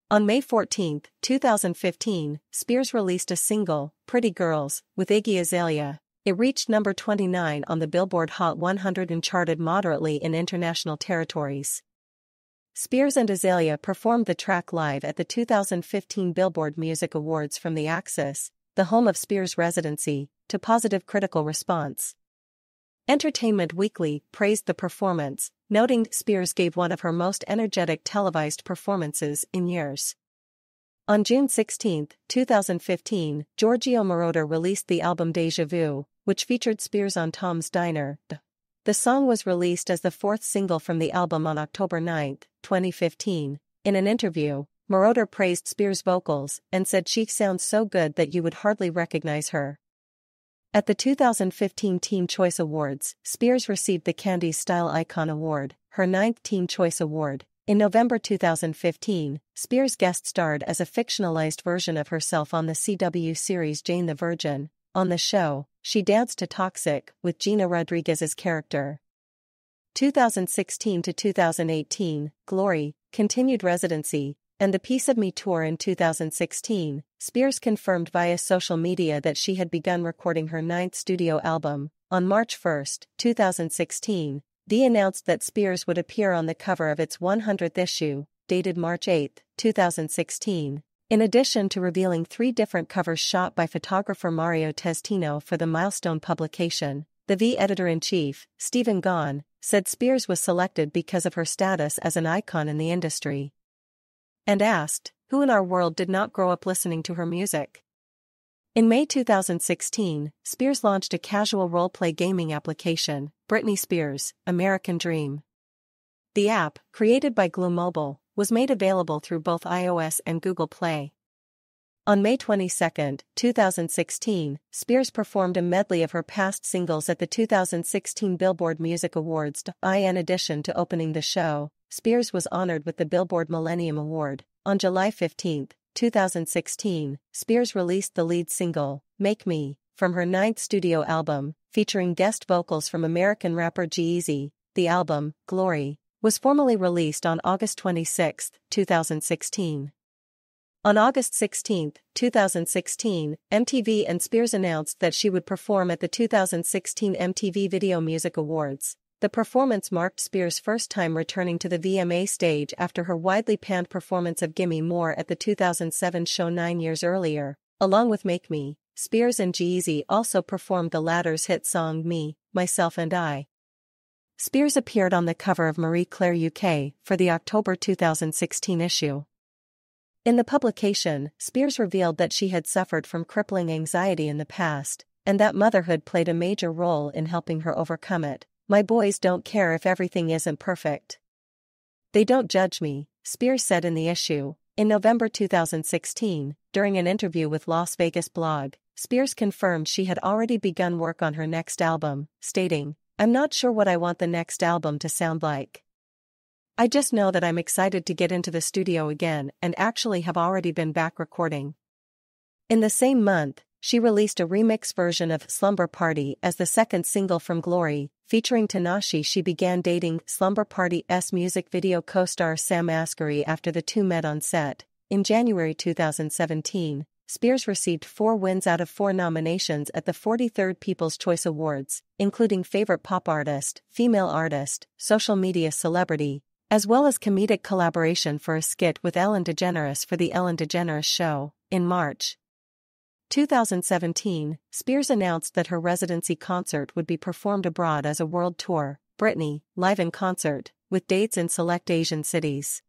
On May 14, 2015, Spears released a single, Pretty Girls, with Iggy Azalea, It reached number 29 on the Billboard Hot 100 and charted moderately in international territories. Spears and Azalea performed the track live at the 2015 Billboard Music Awards from the Axis, the home of Spears' residency, to positive critical response. Entertainment Weekly praised the performance, noting Spears gave one of her most energetic televised performances in years. On June 16, 2015, Giorgio Moroder released the album Deja Vu, which featured Spears on Tom's Diner. The song was released as the fourth single from the album on October 9, 2015. In an interview, Moroder praised Spears' vocals and said she sounds so good that you would hardly recognize her. At the 2015 Teen Choice Awards, Spears received the Candie's Style Icon Award, her ninth Teen Choice Award. In November 2015, Spears guest starred as a fictionalized version of herself on the CW series Jane the Virgin. On the show, she danced to Toxic with Gina Rodriguez's character. 2016 to 2018, Glory, continued residency, and the Piece of Me tour in 2016, Spears confirmed via social media that she had begun recording her ninth studio album. On March 1, 2016, V announced that Spears would appear on the cover of its 100th issue, dated March 8, 2016. In addition to revealing three different covers shot by photographer Mario Testino for the Milestone publication, the V editor-in-chief, Stephen Gan, said Spears was selected because of her status as an icon in the industry and asked, Who in our world did not grow up listening to her music? In May 2016, Spears launched a casual role-play gaming application, Britney Spears, American Dream. The app, created by Glu Mobile, was made available through both iOS and Google Play. On May 22, 2016, Spears performed a medley of her past singles at the 2016 Billboard Music Awards. In addition to opening the show, Spears was honored with the Billboard Millennium Award. On July 15, 2016, Spears released the lead single, Make Me, from her ninth studio album, featuring guest vocals from American rapper G-Eazy. The album, Glory, was formally released on August 26, 2016. On August 16, 2016, MTV and Spears announced that she would perform at the 2016 MTV Video Music Awards. The performance marked Spears' first time returning to the VMA stage after her widely panned performance of Gimme More at the 2007 show nine years earlier. Along with Make Me, Spears and G-Eazy also performed the latter's hit song Me, Myself and I. Spears appeared on the cover of Marie Claire UK for the October 2016 issue. In the publication, Spears revealed that she had suffered from crippling anxiety in the past, and that motherhood played a major role in helping her overcome it. My boys don't care if everything isn't perfect. They don't judge me, Spears said in the issue. In November 2016, during an interview with Las Vegas blog, Spears confirmed she had already begun work on her next album, stating, I'm not sure what I want the next album to sound like. I just know that I'm excited to get into the studio again and actually have already been back recording. In the same month, she released a remix version of Slumber Party as the second single from Glory, featuring Tinashe. She began dating Slumber Party's music video co-star Sam Asghari after the two met on set. In January 2017, Spears received four wins out of four nominations at the 43rd People's Choice Awards, including Favorite Pop Artist, Female Artist, Social Media Celebrity, as well as comedic collaboration for a skit with Ellen DeGeneres for The Ellen DeGeneres Show. In March, 2017, Spears announced that her residency concert would be performed abroad as a world tour, Britney, live in concert, with dates in select Asian cities.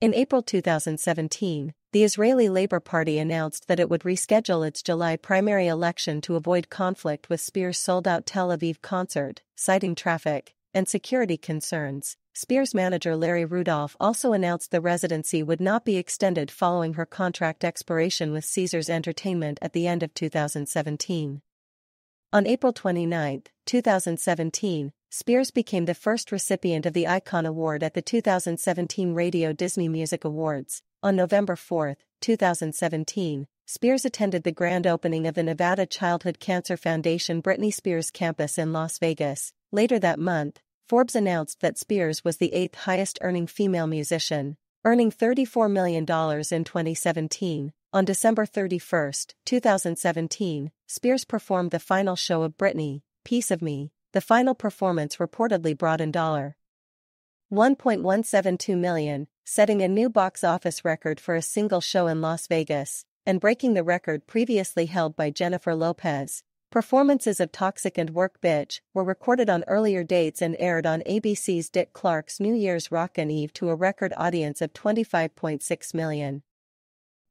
In April 2017, the Israeli Labor Party announced that it would reschedule its July primary election to avoid conflict with Spears' sold out Tel Aviv concert, citing traffic and security concerns. Spears manager Larry Rudolph also announced the residency would not be extended following her contract expiration with Caesars Entertainment at the end of 2017. On April 29, 2017, Spears became the first recipient of the Icon Award at the 2017 Radio Disney Music Awards. On November 4, 2017, Spears attended the grand opening of the Nevada Childhood Cancer Foundation Britney Spears campus in Las Vegas. Later that month, Forbes announced that Spears was the eighth highest earning female musician, earning $34 million in 2017. On December 31, 2017, Spears performed the final show of Britney, Piece of Me. The final performance reportedly brought in dollar 1.172 million, setting a new box office record for a single show in Las Vegas, and breaking the record previously held by Jennifer Lopez. Performances of Toxic and Work Bitch were recorded on earlier dates and aired on ABC's Dick Clark's New Year's Rockin' Eve to a record audience of 25.6 million.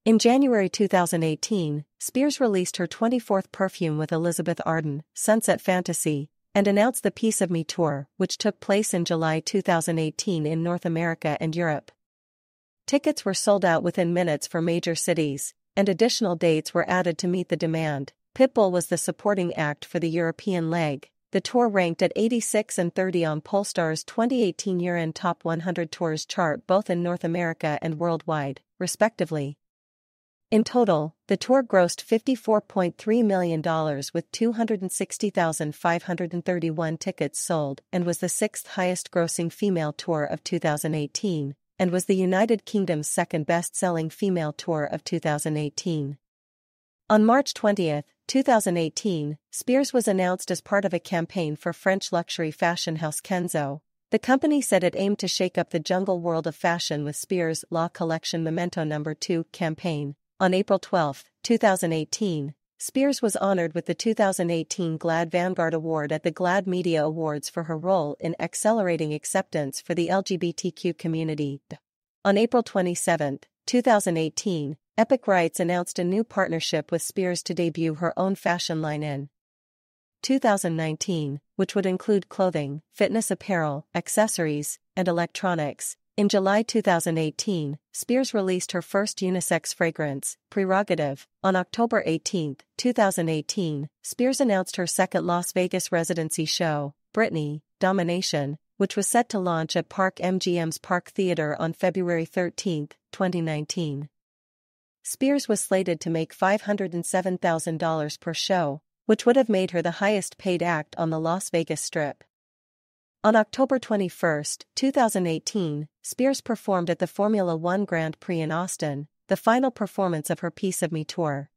In January 2018, Spears released her 24th perfume with Elizabeth Arden, Sunset Fantasy, and announced the Piece of Me tour, which took place in July 2018 in North America and Europe. Tickets were sold out within minutes for major cities, and additional dates were added to meet the demand. Pitbull was the supporting act for the European leg. The tour ranked at 86 and 30 on Pollstar's 2018 year-end Top 100 Tours chart both in North America and worldwide, respectively. In total, the tour grossed $54.3 million with 260,531 tickets sold and was the sixth highest grossing female tour of 2018, and was the United Kingdom's second best selling female tour of 2018. On March 20, 2018, Spears was announced as part of a campaign for French luxury fashion house Kenzo. The company said it aimed to shake up the jungle world of fashion with Spears' La Collection Memento No. 2 campaign. On April 12, 2018, Spears was honored with the 2018 GLAAD Vanguard Award at the GLAAD Media Awards for her role in accelerating acceptance for the LGBTQ community. On April 27, 2018, Epic Rights announced a new partnership with Spears to debut her own fashion line in 2019, which would include clothing, fitness apparel, accessories, and electronics. In July 2018, Spears released her first unisex fragrance, Prerogative. On October 18, 2018, Spears announced her second Las Vegas residency show, Britney, Domination, which was set to launch at Park MGM's Park Theater on February 13, 2019. Spears was slated to make $507,000 per show, which would have made her the highest paid act on the Las Vegas Strip. On October 21, 2018, Spears performed at the Formula One Grand Prix in Austin, the final performance of her Piece of Me tour.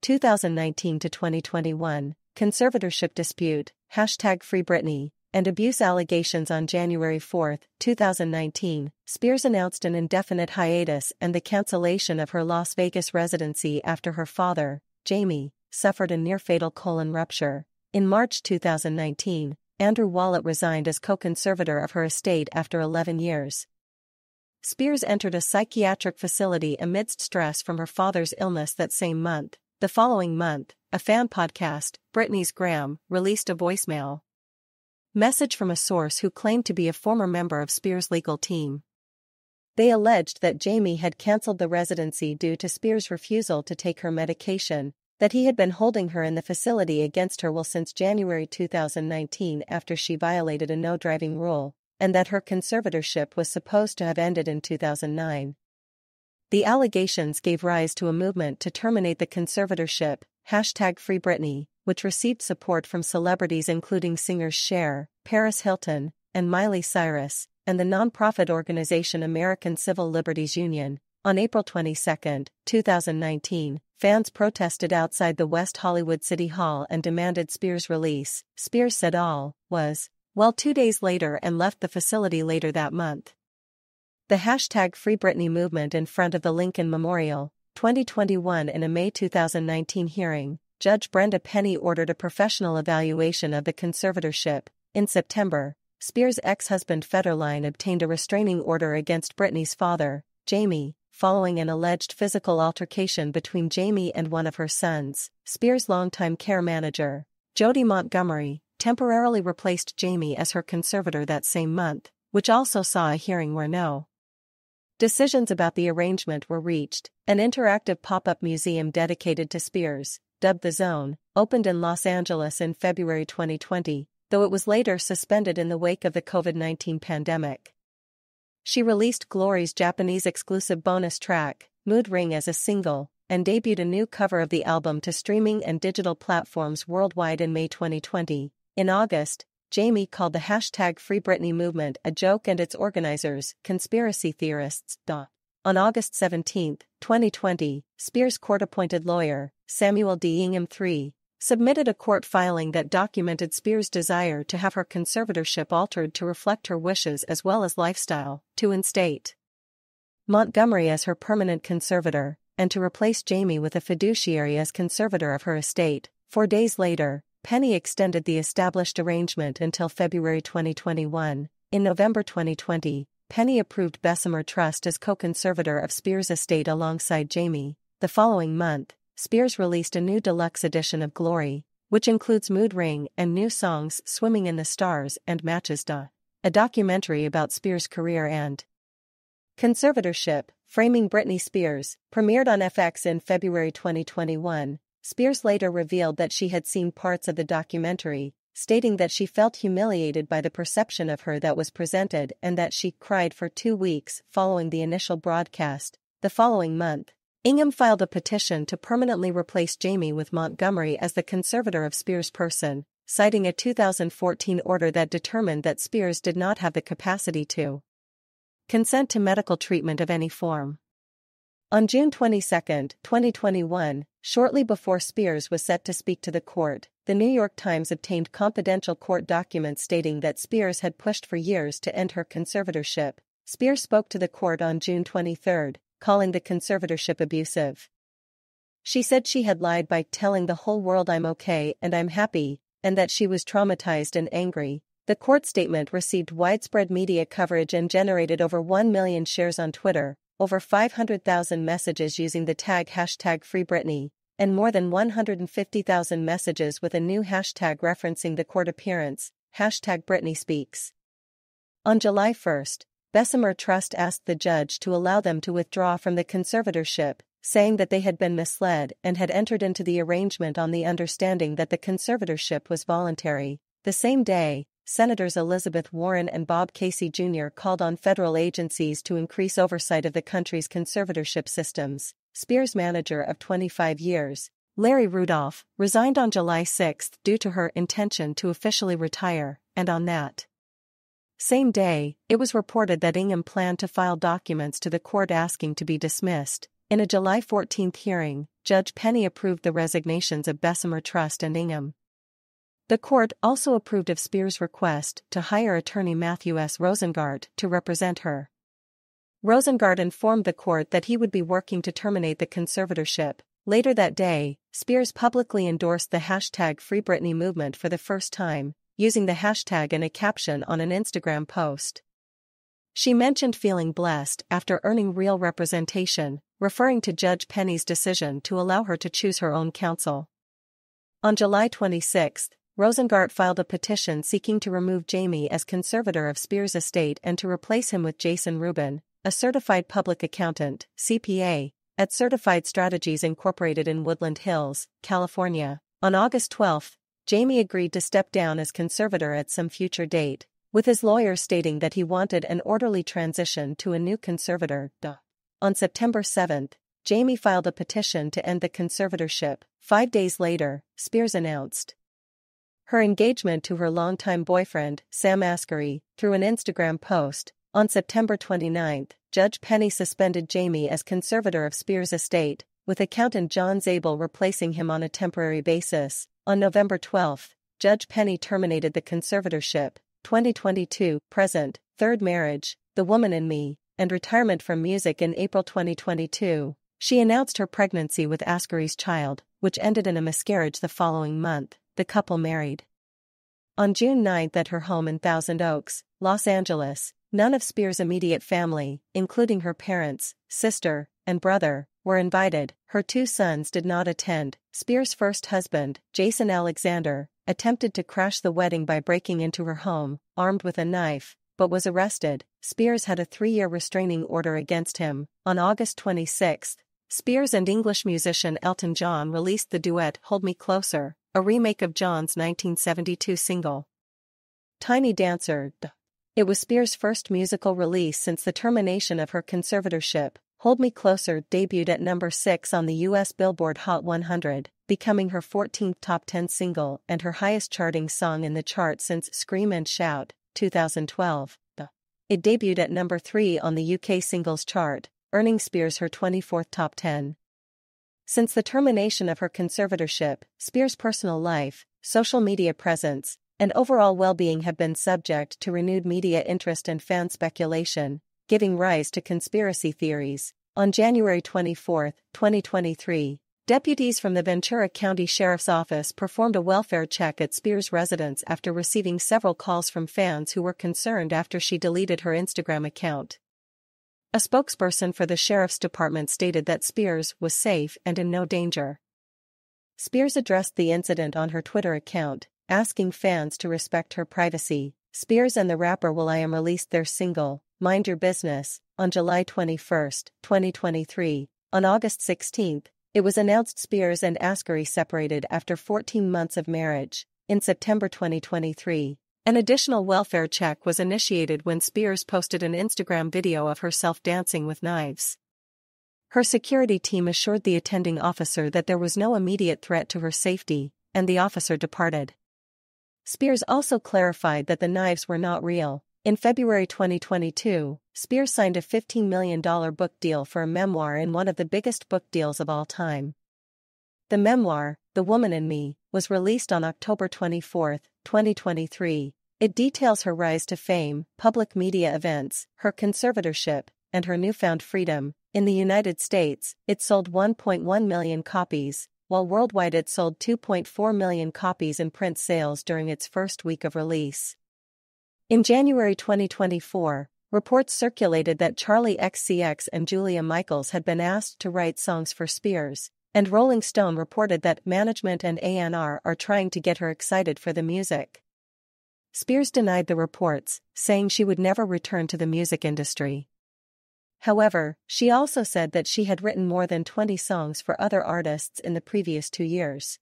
2019 to 2021, conservatorship dispute, hashtag Free Britney, and abuse allegations on January 4, 2019, Spears announced an indefinite hiatus and the cancellation of her Las Vegas residency after her father, Jamie, suffered a near-fatal colon rupture. In March 2019, Andrew Wallet resigned as co-conservator of her estate after 11 years. Spears entered a psychiatric facility amidst stress from her father's illness that same month. The following month, a fan podcast, Britney's Gram, released a voicemail, Message from a source who claimed to be a former member of Spears' legal team. They alleged that Jamie had cancelled the residency due to Spears' refusal to take her medication, that he had been holding her in the facility against her will since January 2019 after she violated a no driving rule, and that her conservatorship was supposed to have ended in 2009. The allegations gave rise to a movement to terminate the conservatorship, hashtag Free Britney, which received support from celebrities including singers Cher, Paris Hilton, and Miley Cyrus, and the nonprofit organization American Civil Liberties Union. On April 22, 2019, fans protested outside the West Hollywood City Hall and demanded Spears' release. Spears said all was well two days later and left the facility later that month. The hashtag Free Britney movement in front of the Lincoln Memorial, 2021 in a May 2019 hearing, Judge Brenda Penny ordered a professional evaluation of the conservatorship. In September, Spears' ex-husband Federline obtained a restraining order against Britney's father, Jamie, following an alleged physical altercation between Jamie and one of her sons. Spears' longtime care manager, Jody Montgomery, temporarily replaced Jamie as her conservator that same month, which also saw a hearing where no decisions about the arrangement were reached. An interactive pop-up museum dedicated to Spears, dubbed The Zone, opened in Los Angeles in February 2020, though it was later suspended in the wake of the COVID 19 pandemic. She released Glory's Japanese exclusive bonus track, Mood Ring, as a single, and debuted a new cover of the album to streaming and digital platforms worldwide in May 2020. In August, Jamie called the hashtag Free Britney movement a joke and its organizers, conspiracy theorists, duh. On August 17, 2020, Spears' court-appointed lawyer, Samuel D. Ingham III, submitted a court filing that documented Spears' desire to have her conservatorship altered to reflect her wishes as well as lifestyle, to instate Montgomery as her permanent conservator, and to replace Jamie with a fiduciary as conservator of her estate. Four days later, Penny extended the established arrangement until February 2021. In November 2020, Penny approved Bessemer Trust as co-conservator of Spears' estate alongside Jamie. The following month, Spears released a new deluxe edition of Glory, which includes Mood Ring and new songs Swimming in the Stars and Matches Da, a documentary about Spears' career and conservatorship, Framing Britney Spears, premiered on FX in February 2021. Spears later revealed that she had seen parts of the documentary, stating that she felt humiliated by the perception of her that was presented and that she cried for two weeks following the initial broadcast. The following month, Ingham filed a petition to permanently replace Jamie with Montgomery as the conservator of Spears' person, citing a 2014 order that determined that Spears did not have the capacity to consent to medical treatment of any form. On June 22, 2021, shortly before Spears was set to speak to the court, the New York Times obtained confidential court documents stating that Spears had pushed for years to end her conservatorship. Spears spoke to the court on June 23, calling the conservatorship abusive. She said she had lied by telling the whole world I'm okay and I'm happy, and that she was traumatized and angry. The court statement received widespread media coverage and generated over 1 million shares on Twitter, over 500,000 messages using the tag hashtag FreeBritney, and more than 150,000 messages with a new hashtag referencing the court appearance, hashtag Britney Speaks. On July 1, Bessemer Trust asked the judge to allow them to withdraw from the conservatorship, saying that they had been misled and had entered into the arrangement on the understanding that the conservatorship was voluntary. The same day, Senators Elizabeth Warren and Bob Casey Jr. called on federal agencies to increase oversight of the country's conservatorship systems. Spears' manager of 25 years, Larry Rudolph, resigned on July 6 due to her intention to officially retire, and on that same day, it was reported that Ingham planned to file documents to the court asking to be dismissed. In a July 14 hearing, Judge Penny approved the resignations of Bessemer Trust and Ingham. The court also approved of Spears' request to hire attorney Matthew S. Rosengart to represent her. Rosengart informed the court that he would be working to terminate the conservatorship. Later that day, Spears publicly endorsed the hashtag FreeBritney movement for the first time, using the hashtag in a caption on an Instagram post. She mentioned feeling blessed after earning real representation, referring to Judge Penny's decision to allow her to choose her own counsel. On July 26, Rosengart filed a petition seeking to remove Jamie as conservator of Spears' estate and to replace him with Jason Rubin, a certified public accountant, CPA, at Certified Strategies Incorporated in Woodland Hills, California. On August 12, Jamie agreed to step down as conservator at some future date, with his lawyer stating that he wanted an orderly transition to a new conservator. Duh. On September 7, Jamie filed a petition to end the conservatorship. Five days later, Spears announced her engagement to her longtime boyfriend, Sam Asghari, through an Instagram post. On September 29, Judge Penny suspended Jamie as conservator of Spears' estate, with accountant John Zabel replacing him on a temporary basis. On November 12, Judge Penny terminated the conservatorship. 2022 present, third marriage, The Woman in Me, and retirement from music in April 2022. She announced her pregnancy with Asghari's child, which ended in a miscarriage the following month the couple married. On June 9 at her home in Thousand Oaks, Los Angeles, none of Spears' immediate family, including her parents, sister, and brother, were invited. Her two sons did not attend. Spears' first husband, Jason Alexander, attempted to crash the wedding by breaking into her home, armed with a knife, but was arrested. Spears had a three-year restraining order against him. On August 26, Spears and English musician Elton John released the duet Hold Me Closer, a remake of John's 1972 single. Tiny Dancer. It was Spears' first musical release since the termination of her conservatorship. Hold Me Closer debuted at number 6 on the US Billboard Hot 100, becoming her 14th top 10 single and her highest charting song in the chart since Scream and Shout, 2012. It debuted at number 3 on the UK singles chart. earning Spears her 24th top 10. Since the termination of her conservatorship, Spears' personal life, social media presence, and overall well-being have been subject to renewed media interest and fan speculation, giving rise to conspiracy theories. On January 24, 2023, deputies from the Ventura County Sheriff's Office performed a welfare check at Spears' residence after receiving several calls from fans who were concerned after she deleted her Instagram account. A spokesperson for the sheriff's department stated that Spears was safe and in no danger. Spears addressed the incident on her Twitter account, asking fans to respect her privacy. Spears and the rapper will.i.am released their single, Mind Your Business, on July 21, 2023. On August 16, it was announced Spears and Asghari separated after 14 months of marriage. In September 2023, an additional welfare check was initiated when Spears posted an Instagram video of herself dancing with knives. Her security team assured the attending officer that there was no immediate threat to her safety, and the officer departed. Spears also clarified that the knives were not real. In February 2022, Spears signed a $15 million book deal for a memoir in one of the biggest book deals of all time. The memoir, The Woman in Me, was released on October 24, 2023. It details her rise to fame, public media events, her conservatorship, and her newfound freedom. In the United States, it sold 1.1 million copies, while worldwide it sold 2.4 million copies in print sales during its first week of release. In January 2024, reports circulated that Charli XCX and Julia Michaels had been asked to write songs for Spears, and Rolling Stone reported that management and A&R are trying to get her excited for the music. Spears denied the reports, saying she would never return to the music industry. However, she also said that she had written more than 20 songs for other artists in the previous two years.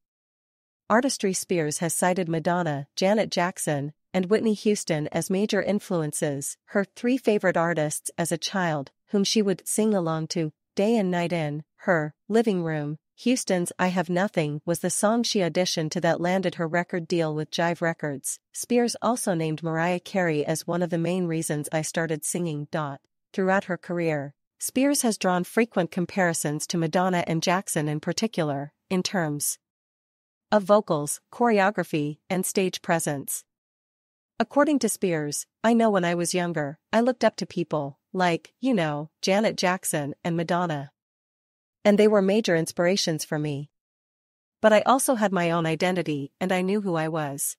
Artistry Spears has cited Madonna, Janet Jackson, and Whitney Houston as major influences, her three favorite artists as a child, whom she would sing along to, day and night in, her living room, Houston's I Have Nothing was the song she auditioned to that landed her record deal with Jive Records. Spears also named Mariah Carey as one of the main reasons I started singing. Dot. Throughout her career, Spears has drawn frequent comparisons to Madonna and Jackson in particular, in terms of vocals, choreography, and stage presence. According to Spears, I know when I was younger, I looked up to people, like, you know, Janet Jackson and Madonna and they were major inspirations for me. But I also had my own identity and I knew who I was.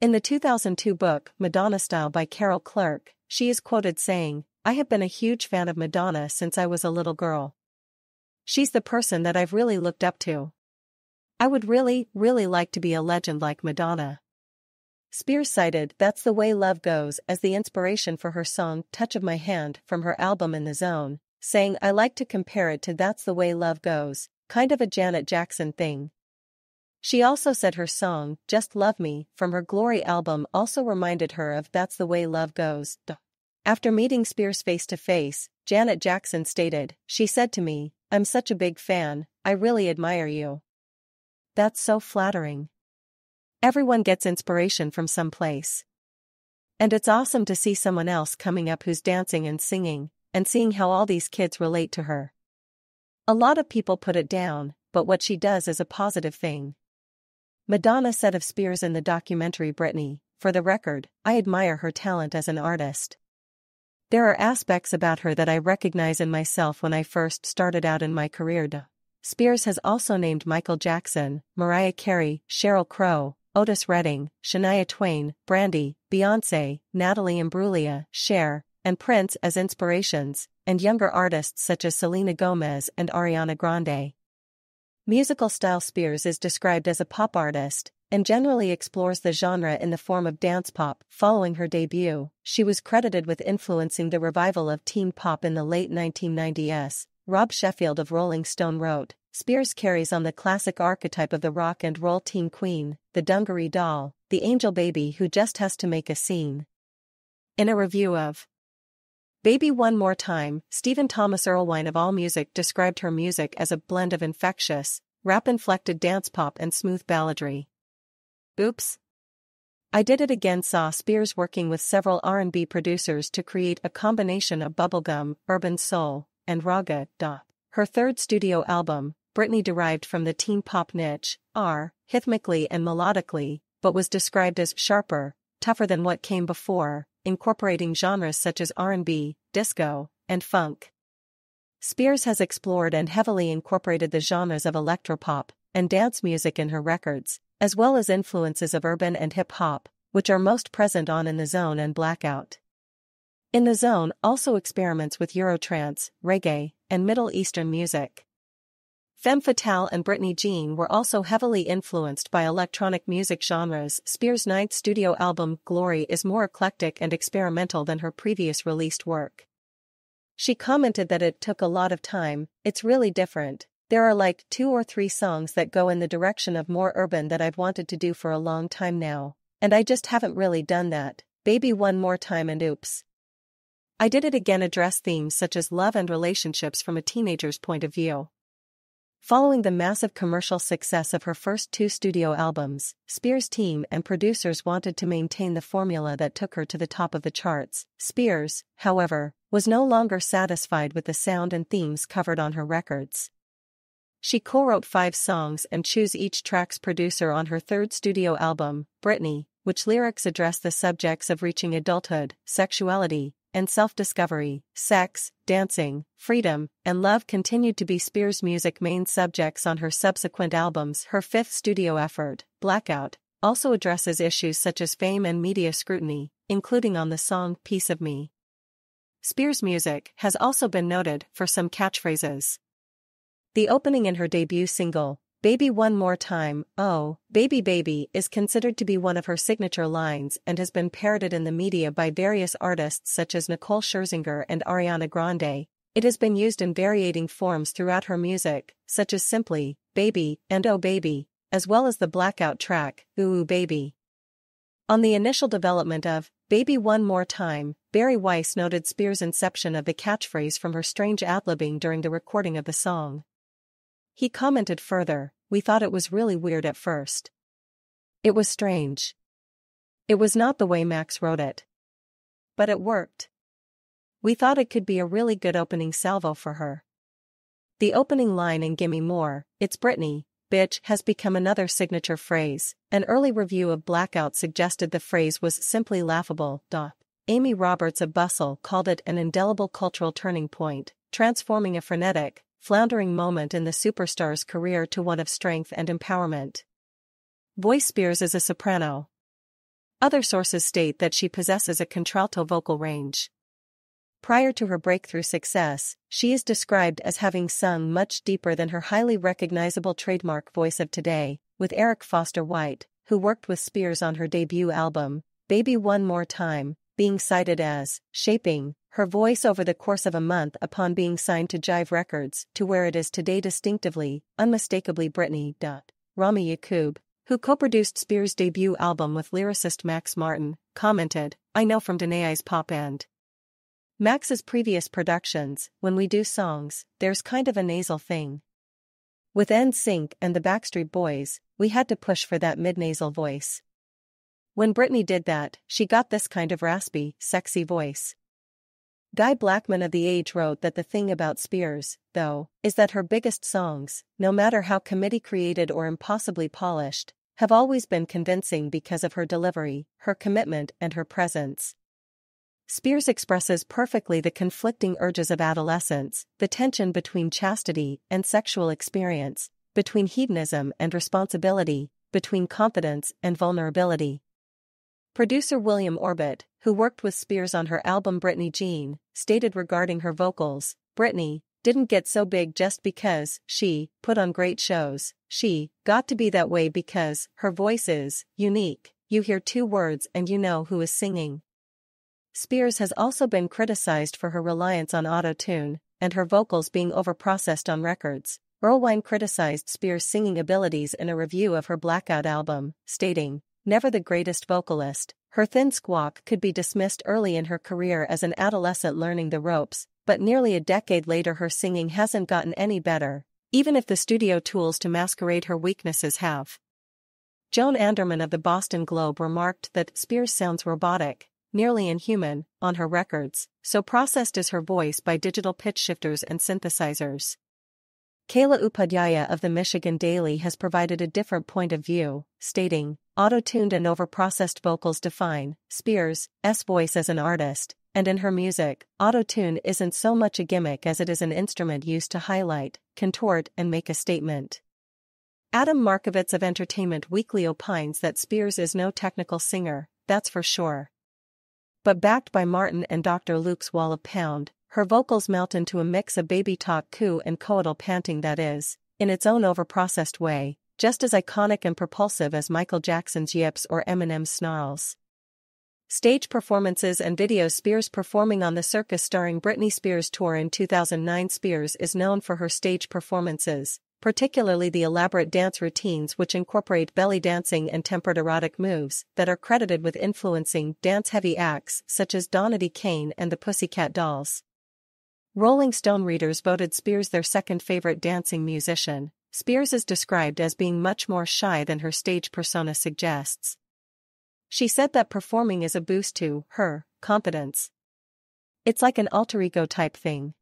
In the 2002 book Madonna Style by Carol Clark, she is quoted saying, I have been a huge fan of Madonna since I was a little girl. She's the person that I've really looked up to. I would really, really like to be a legend like Madonna. Spears cited That's the Way Love Goes as the inspiration for her song Touch of My Hand from her album In the Zone, saying I like to compare it to That's the Way Love Goes, kind of a Janet Jackson thing. She also said her song, Just Love Me, from her Glory album also reminded her of That's the Way Love Goes. After meeting Spears face to face, Janet Jackson stated, She said to me, I'm such a big fan, I really admire you. That's so flattering. Everyone gets inspiration from some place. And it's awesome to see someone else coming up who's dancing and singing, and seeing how all these kids relate to her. A lot of people put it down, but what she does is a positive thing. Madonna said of Spears in the documentary Britney, for the record, I admire her talent as an artist. There are aspects about her that I recognize in myself when I first started out in my career. Spears has also named Michael Jackson, Mariah Carey, Sheryl Crow, Otis Redding, Shania Twain, Brandy, Beyonce, Natalie Imbruglia, Cher, and Prince as inspirations, and younger artists such as Selena Gomez and Ariana Grande. Musical style Spears is described as a pop artist, and generally explores the genre in the form of dance pop. Following her debut, she was credited with influencing the revival of teen pop in the late 1990s. Rob Sheffield of Rolling Stone wrote, Spears carries on the classic archetype of the rock and roll teen queen, the dungaree doll, the angel baby who just has to make a scene. In a review of Baby One More Time, Stephen Thomas Erlewine of AllMusic described her music as a blend of infectious, rap-inflected dance pop and smooth balladry. Oops. I Did It Again saw Spears working with several R&B producers to create a combination of bubblegum, urban soul, and Raga. Her third studio album, Britney derived from the teen pop niche, R, rhythmically and melodically, but was described as sharper, tougher than what came before, incorporating genres such as R&B, disco, and funk. Spears has explored and heavily incorporated the genres of electropop and dance music in her records, as well as influences of urban and hip hop, which are most present on In the Zone and Blackout. In the Zone also experiments with Eurotrance, reggae, and Middle Eastern music. Femme Fatale and Britney Jean were also heavily influenced by electronic music genres. Spears' ninth studio album, Glory, is more eclectic and experimental than her previous released work. She commented that it took a lot of time, it's really different. There are like two or three songs that go in the direction of more urban that I've wanted to do for a long time now, and I just haven't really done that. Baby One More Time and Oops. I did it again address themes such as love and relationships from a teenager's point of view. Following the massive commercial success of her first two studio albums, Spears' team and producers wanted to maintain the formula that took her to the top of the charts. Spears, however, was no longer satisfied with the sound and themes covered on her records. She co-wrote five songs and chose each track's producer on her third studio album, Britney, which lyrics address the subjects of reaching adulthood, sexuality, and self-discovery, sex, dancing, freedom, and love continued to be Spears' music main subjects on her subsequent albums. Her fifth studio effort, Blackout, also addresses issues such as fame and media scrutiny, including on the song Piece of Me. Spears' music has also been noted for some catchphrases. The opening in her debut single, Baby One More Time, Oh, Baby Baby is considered to be one of her signature lines and has been parroted in the media by various artists such as Nicole Scherzinger and Ariana Grande. It has been used in varying forms throughout her music, such as Simply, Baby, and Oh Baby, as well as the blackout track, Ooh Ooh Baby. On the initial development of Baby One More Time, Barry Weiss noted Spears' inception of the catchphrase from her strange ad-libbing during the recording of the song. He commented further, we thought it was really weird at first. It was strange. It was not the way Max wrote it. But it worked. We thought it could be a really good opening salvo for her. The opening line in Gimme More, It's Britney, bitch has become another signature phrase. An early review of Blackout suggested the phrase was simply laughable. Amy Roberts of Bustle called it an indelible cultural turning point, transforming a frenetic, floundering moment in the superstar's career to one of strength and empowerment. Voice Spears is a soprano. Other sources state that she possesses a contralto vocal range. Prior to her breakthrough success, she is described as having sung much deeper than her highly recognizable trademark voice of today, with Eric Foster White, who worked with Spears on her debut album, Baby One More Time, being cited as shaping her voice over the course of a month upon being signed to Jive Records to where it is today distinctively, unmistakably Britney. Rami Yacoub, who co-produced Spears' debut album with lyricist Max Martin, commented, I know from Denniz Pop end. Max's previous productions, when we do songs, there's kind of a nasal thing. With NSYNC and the Backstreet Boys, we had to push for that mid-nasal voice. When Britney did that, she got this kind of raspy, sexy voice. Guy Blackman of The Age wrote that the thing about Spears, though, is that her biggest songs, no matter how committee created or impossibly polished, have always been convincing because of her delivery, her commitment, and her presence. Spears expresses perfectly the conflicting urges of adolescence, the tension between chastity and sexual experience, between hedonism and responsibility, between confidence and vulnerability. Producer William Orbit, who worked with Spears on her album Britney Jean, stated regarding her vocals, Britney didn't get so big just because she put on great shows. She got to be that way because her voice is unique. You hear two words and you know who is singing. Spears has also been criticized for her reliance on auto-tune and her vocals being overprocessed on records. Earl criticized Spears' singing abilities in a review of her Blackout album, stating, never the greatest vocalist, her thin squawk could be dismissed early in her career as an adolescent learning the ropes, but nearly a decade later her singing hasn't gotten any better, even if the studio tools to masquerade her weaknesses have. Joan Anderman of the Boston Globe remarked that Spears sounds robotic, nearly inhuman, on her records, so processed is her voice by digital pitch shifters and synthesizers. Kayla Upadhyaya of the Michigan Daily has provided a different point of view, stating, Auto-tuned and overprocessed vocals define Spears' s voice as an artist, and in her music, auto-tune isn't so much a gimmick as it is an instrument used to highlight, contort and make a statement. Adam Markovitz of Entertainment Weekly opines that Spears is no technical singer, that's for sure. But backed by Martin and Dr. Luke's Wall of Pound, her vocals melt into a mix of baby talk coo and coital panting that is, in its own overprocessed way, just as iconic and propulsive as Michael Jackson's yips or Eminem's snarls. Stage performances and videos Spears performing on the Circus starring Britney Spears tour in 2009 Spears is known for her stage performances, particularly the elaborate dance routines which incorporate belly dancing and tempered erotic moves that are credited with influencing dance-heavy acts such as Danity Kane and the Pussycat Dolls. Rolling Stone readers voted Spears their second favorite dancing musician. Spears is described as being much more shy than her stage persona suggests. She said that performing is a boost to her confidence. It's like an alter ego type thing.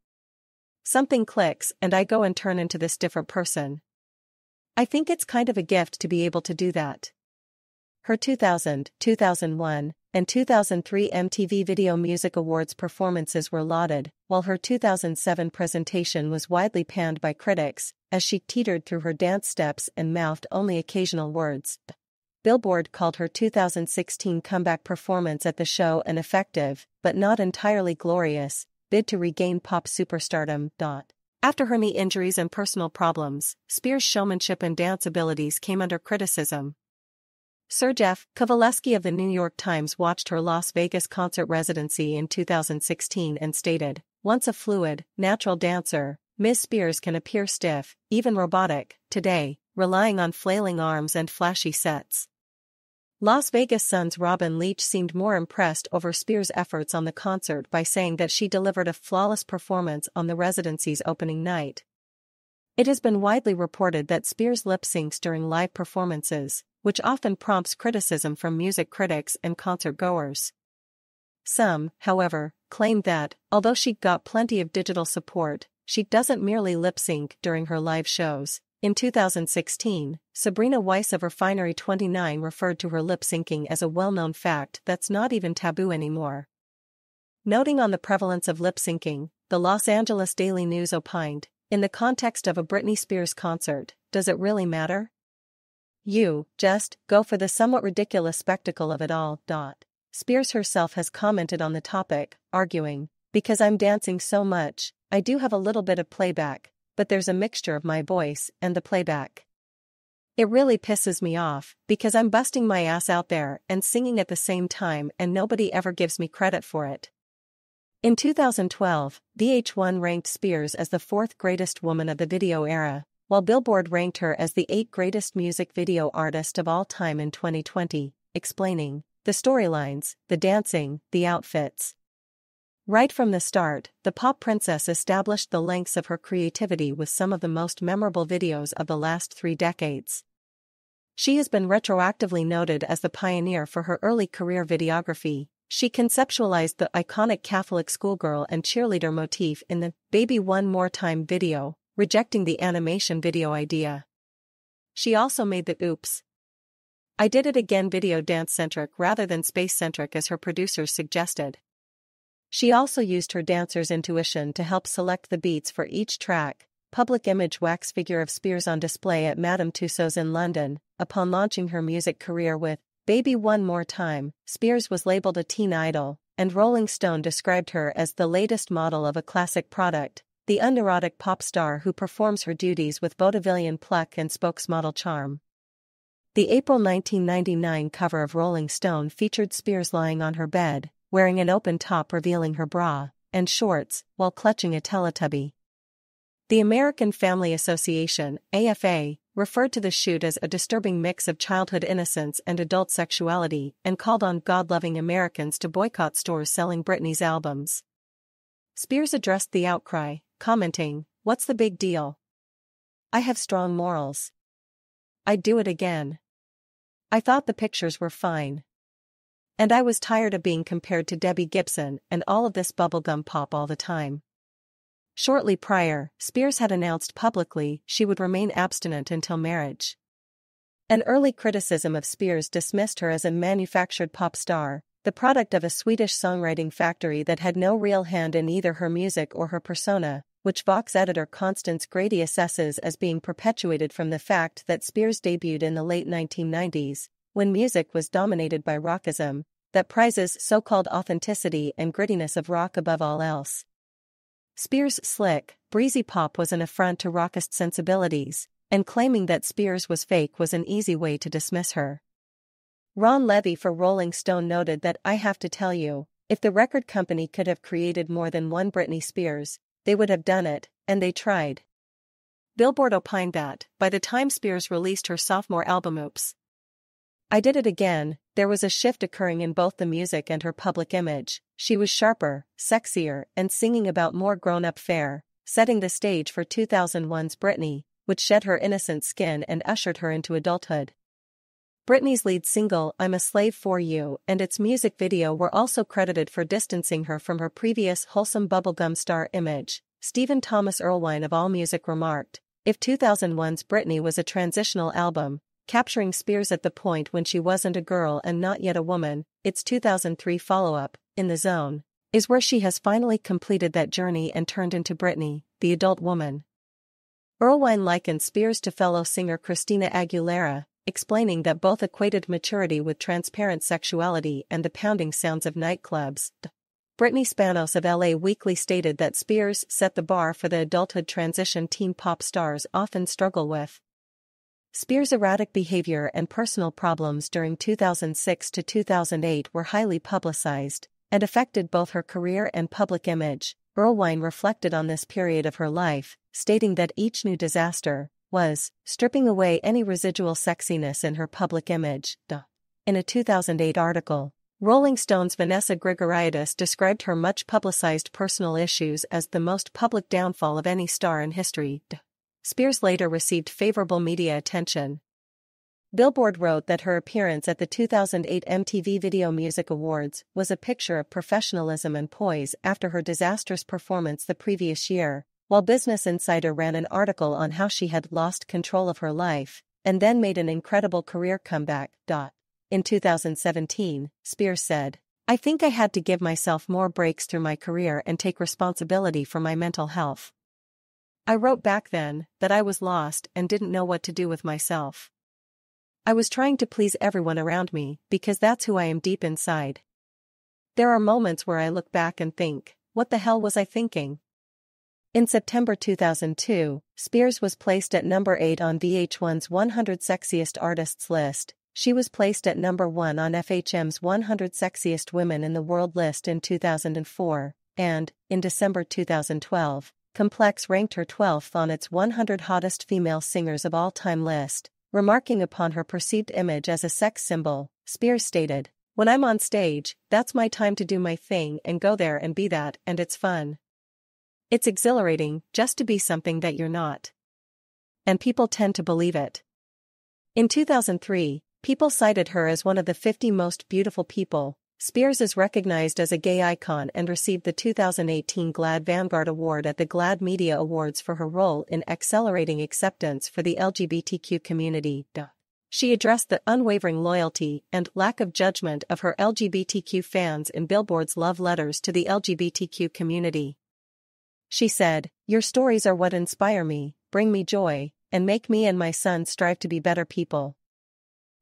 Something clicks and I go and turn into this different person. I think it's kind of a gift to be able to do that. Her 2000, 2001, and 2003 MTV Video Music Awards performances were lauded, while her 2007 presentation was widely panned by critics, as she teetered through her dance steps and mouthed only occasional words. Billboard called her 2016 comeback performance at the show an effective, but not entirely glorious, bid to regain pop superstardom. After her knee injuries and personal problems, Spears' showmanship and dance abilities came under criticism. Serge F. Kovaleski of the New York Times watched her Las Vegas concert residency in 2016 and stated, Once a fluid, natural dancer, Ms. Spears can appear stiff, even robotic, today, relying on flailing arms and flashy sets. Las Vegas Sun's Robin Leach seemed more impressed over Spears' efforts on the concert by saying that she delivered a flawless performance on the residency's opening night. It has been widely reported that Spears lip syncs during live performances, which often prompts criticism from music critics and concert goers. Some, however, claim that, although she got plenty of digital support, she doesn't merely lip sync during her live shows. In 2016, Sabrina Weiss of Refinery 29 referred to her lip syncing as a well known fact that's not even taboo anymore. Noting on the prevalence of lip syncing, the Los Angeles Daily News opined In the context of a Britney Spears concert, does it really matter? You, just, go for the somewhat ridiculous spectacle of it all. Dot. Spears herself has commented on the topic, arguing, Because I'm dancing so much, I do have a little bit of playback, but there's a mixture of my voice and the playback. It really pisses me off because I'm busting my ass out there and singing at the same time and nobody ever gives me credit for it. In 2012, VH1 ranked Spears as the fourth greatest woman of the video era, while Billboard ranked her as the eighth greatest music video artist of all time in 2020, explaining the storylines, the dancing, the outfits, Right from the start, the pop princess established the lengths of her creativity with some of the most memorable videos of the last three decades. She has been retroactively noted as the pioneer for her early career videography. She conceptualized the iconic Catholic schoolgirl and cheerleader motif in the Baby One More Time video, rejecting the animation video idea. She also made the Oops. I Did It Again video dance centric rather than space centric as her producers suggested. She also used her dancer's intuition to help select the beats for each track. Public image wax figure of Spears on display at Madame Tussauds in London. Upon launching her music career with Baby One More Time, Spears was labeled a teen idol, and Rolling Stone described her as the latest model of a classic product, the unerotic pop star who performs her duties with vaudevillian pluck and spokesmodel charm. The April 1999 cover of Rolling Stone featured Spears lying on her bed, wearing an open top revealing her bra and shorts while clutching a Teletubby. The American Family Association, AFA, referred to the shoot as a disturbing mix of childhood innocence and adult sexuality and called on God-loving Americans to boycott stores selling Britney's albums. Spears addressed the outcry, commenting, What's the big deal? I have strong morals. I'd do it again. I thought the pictures were fine. And I was tired of being compared to Debbie Gibson and all of this bubblegum pop all the time. Shortly prior, Spears had announced publicly she would remain abstinent until marriage. An early criticism of Spears dismissed her as a manufactured pop star, the product of a Swedish songwriting factory that had no real hand in either her music or her persona, which Vox editor Constance Grady assesses as being perpetuated from the fact that Spears debuted in the late 1990s, when music was dominated by rockism, that prizes so-called authenticity and grittiness of rock above all else. Spears' slick, breezy pop was an affront to rockist sensibilities, and claiming that Spears was fake was an easy way to dismiss her. Ron Levy for Rolling Stone noted that I have to tell you, if the record company could have created more than one Britney Spears, they would have done it, and they tried. Billboard opined that, by the time Spears released her sophomore album Oops, I Did It Again, there was a shift occurring in both the music and her public image. She was sharper, sexier, and singing about more grown up fare, setting the stage for 2001's Britney, which shed her innocent skin and ushered her into adulthood. Britney's lead single I'm a Slave for You and its music video were also credited for distancing her from her previous wholesome bubblegum star image. Stephen Thomas Erlewine of AllMusic remarked, if 2001's Britney was a transitional album, capturing Spears at the point when she wasn't a girl and not yet a woman, its 2003 follow-up, In the Zone, is where she has finally completed that journey and turned into Britney, the adult woman. Erlewine likened Spears to fellow singer Christina Aguilera, explaining that both equated maturity with transparent sexuality and the pounding sounds of nightclubs. Brittany Spanos of LA Weekly stated that Spears set the bar for the adulthood transition teen pop stars often struggle with. Spears' erratic behavior and personal problems during 2006 to 2008 were highly publicized and affected both her career and public image. Erlewine reflected on this period of her life, stating that each new disaster, was stripping away any residual sexiness in her public image. Duh. In a 2008 article, Rolling Stone's Vanessa Grigoriadis described her much publicized personal issues as the most public downfall of any star in history. Duh. Spears later received favorable media attention. Billboard wrote that her appearance at the 2008 MTV Video Music Awards was a picture of professionalism and poise after her disastrous performance the previous year, while Business Insider ran an article on how she had lost control of her life and then made an incredible career comeback. In 2017, Spears said, I think I had to give myself more breaks through my career and take responsibility for my mental health. I wrote back then that I was lost and didn't know what to do with myself. I was trying to please everyone around me because that's who I am deep inside. There are moments where I look back and think, what the hell was I thinking? In September 2002, Spears was placed at number 8 on VH1's 100 Sexiest Artists list. She was placed at number 1 on FHM's 100 Sexiest Women in the World list in 2004, and, in December 2012, Complex ranked her 12th on its 100 Hottest Female Singers of All Time list. Remarking upon her perceived image as a sex symbol, Spears stated, When I'm on stage, that's my time to do my thing and go there and be that, and it's fun. It's exhilarating just to be something that you're not. And people tend to believe it. In 2003, people cited her as one of the 50 most beautiful people. Spears is recognized as a gay icon and received the 2018 GLAAD Vanguard Award at the GLAAD Media Awards for her role in accelerating acceptance for the LGBTQ community. She addressed the unwavering loyalty and lack of judgment of her LGBTQ fans in Billboard's love letters to the LGBTQ community. She said, Your stories are what inspire me, bring me joy, and make me and my son strive to be better people.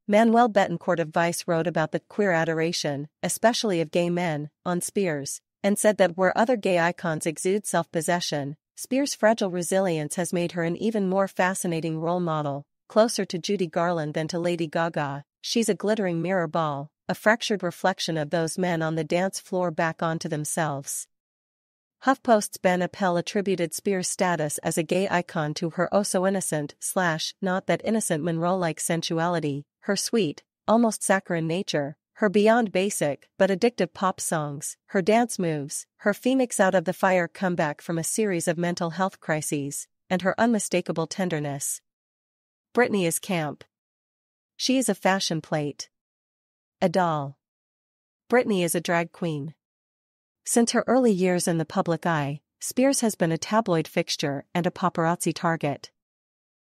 Manuel Betancourt of Vice wrote about the queer adoration, especially of gay men, on Spears, and said that where other gay icons exude self possession, Spears' fragile resilience has made her an even more fascinating role model, closer to Judy Garland than to Lady Gaga. She's a glittering mirror ball, a fractured reflection of those men on the dance floor back onto themselves. HuffPost's Ben Appel attributed Spears' status as a gay icon to her oh-so-innocent slash not that innocent Monroe-like sensuality, her sweet, almost saccharine nature, her beyond basic but addictive pop songs, her dance moves, her phoenix out of the fire comeback from a series of mental health crises, and her unmistakable tenderness. Britney is camp. She is a fashion plate. A doll. Britney is a drag queen. Since her early years in the public eye, Spears has been a tabloid fixture and a paparazzi target.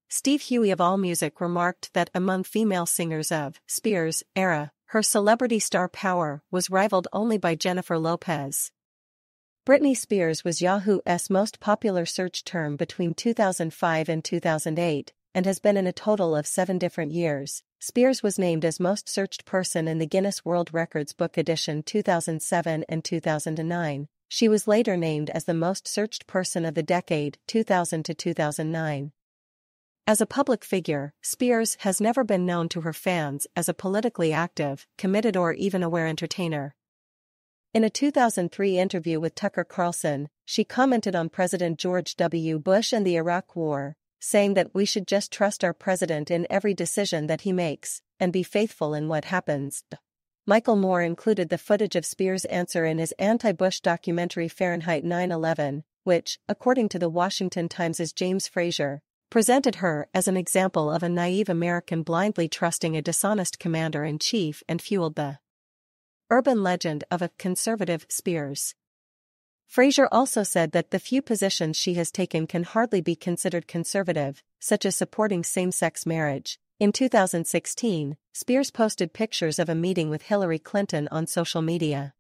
Steve Huey of AllMusic remarked that among female singers of Spears' era, her celebrity star power was rivaled only by Jennifer Lopez. Britney Spears was Yahoo's most popular search term between 2005 and 2008, and has been in a total of seven different years. Spears was named as most searched person in the Guinness World Records Book Edition 2007 and 2009. She was later named as the most searched person of the decade 2000 to 2009. As a public figure, Spears has never been known to her fans as a politically active, committed or even aware entertainer. In a 2003 interview with Tucker Carlson, she commented on President George W. Bush and the Iraq War, saying that we should just trust our president in every decision that he makes, and be faithful in what happens. Michael Moore included the footage of Spears' answer in his anti-Bush documentary Fahrenheit 9-11, which, according to the Washington Times' James Frazier, presented her as an example of a naive American blindly trusting a dishonest commander-in-chief and fueled the urban legend of a conservative Spears. Frazier also said that the few positions she has taken can hardly be considered conservative, such as supporting same-sex marriage. In 2016, Spears posted pictures of a meeting with Hillary Clinton on social media.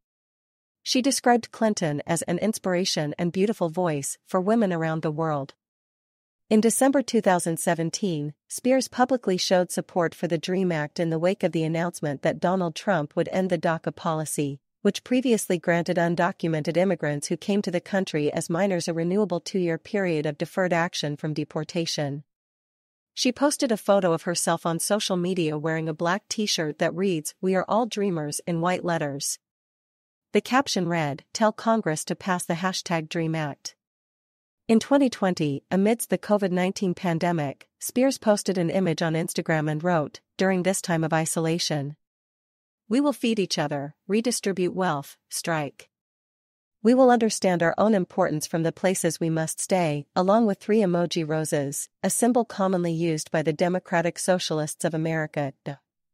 She described Clinton as an inspiration and beautiful voice for women around the world. In December 2017, Spears publicly showed support for the DREAM Act in the wake of the announcement that Donald Trump would end the DACA policy, which previously granted undocumented immigrants who came to the country as minors a renewable two-year period of deferred action from deportation. She posted a photo of herself on social media wearing a black t-shirt that reads, We are all dreamers in white letters. The caption read, Tell Congress to pass the hashtag DREAM Act. In 2020, amidst the COVID 19 pandemic, Spears posted an image on Instagram and wrote, During this time of isolation, we will feed each other, redistribute wealth, strike. We will understand our own importance from the places we must stay, along with three emoji roses, a symbol commonly used by the Democratic Socialists of America.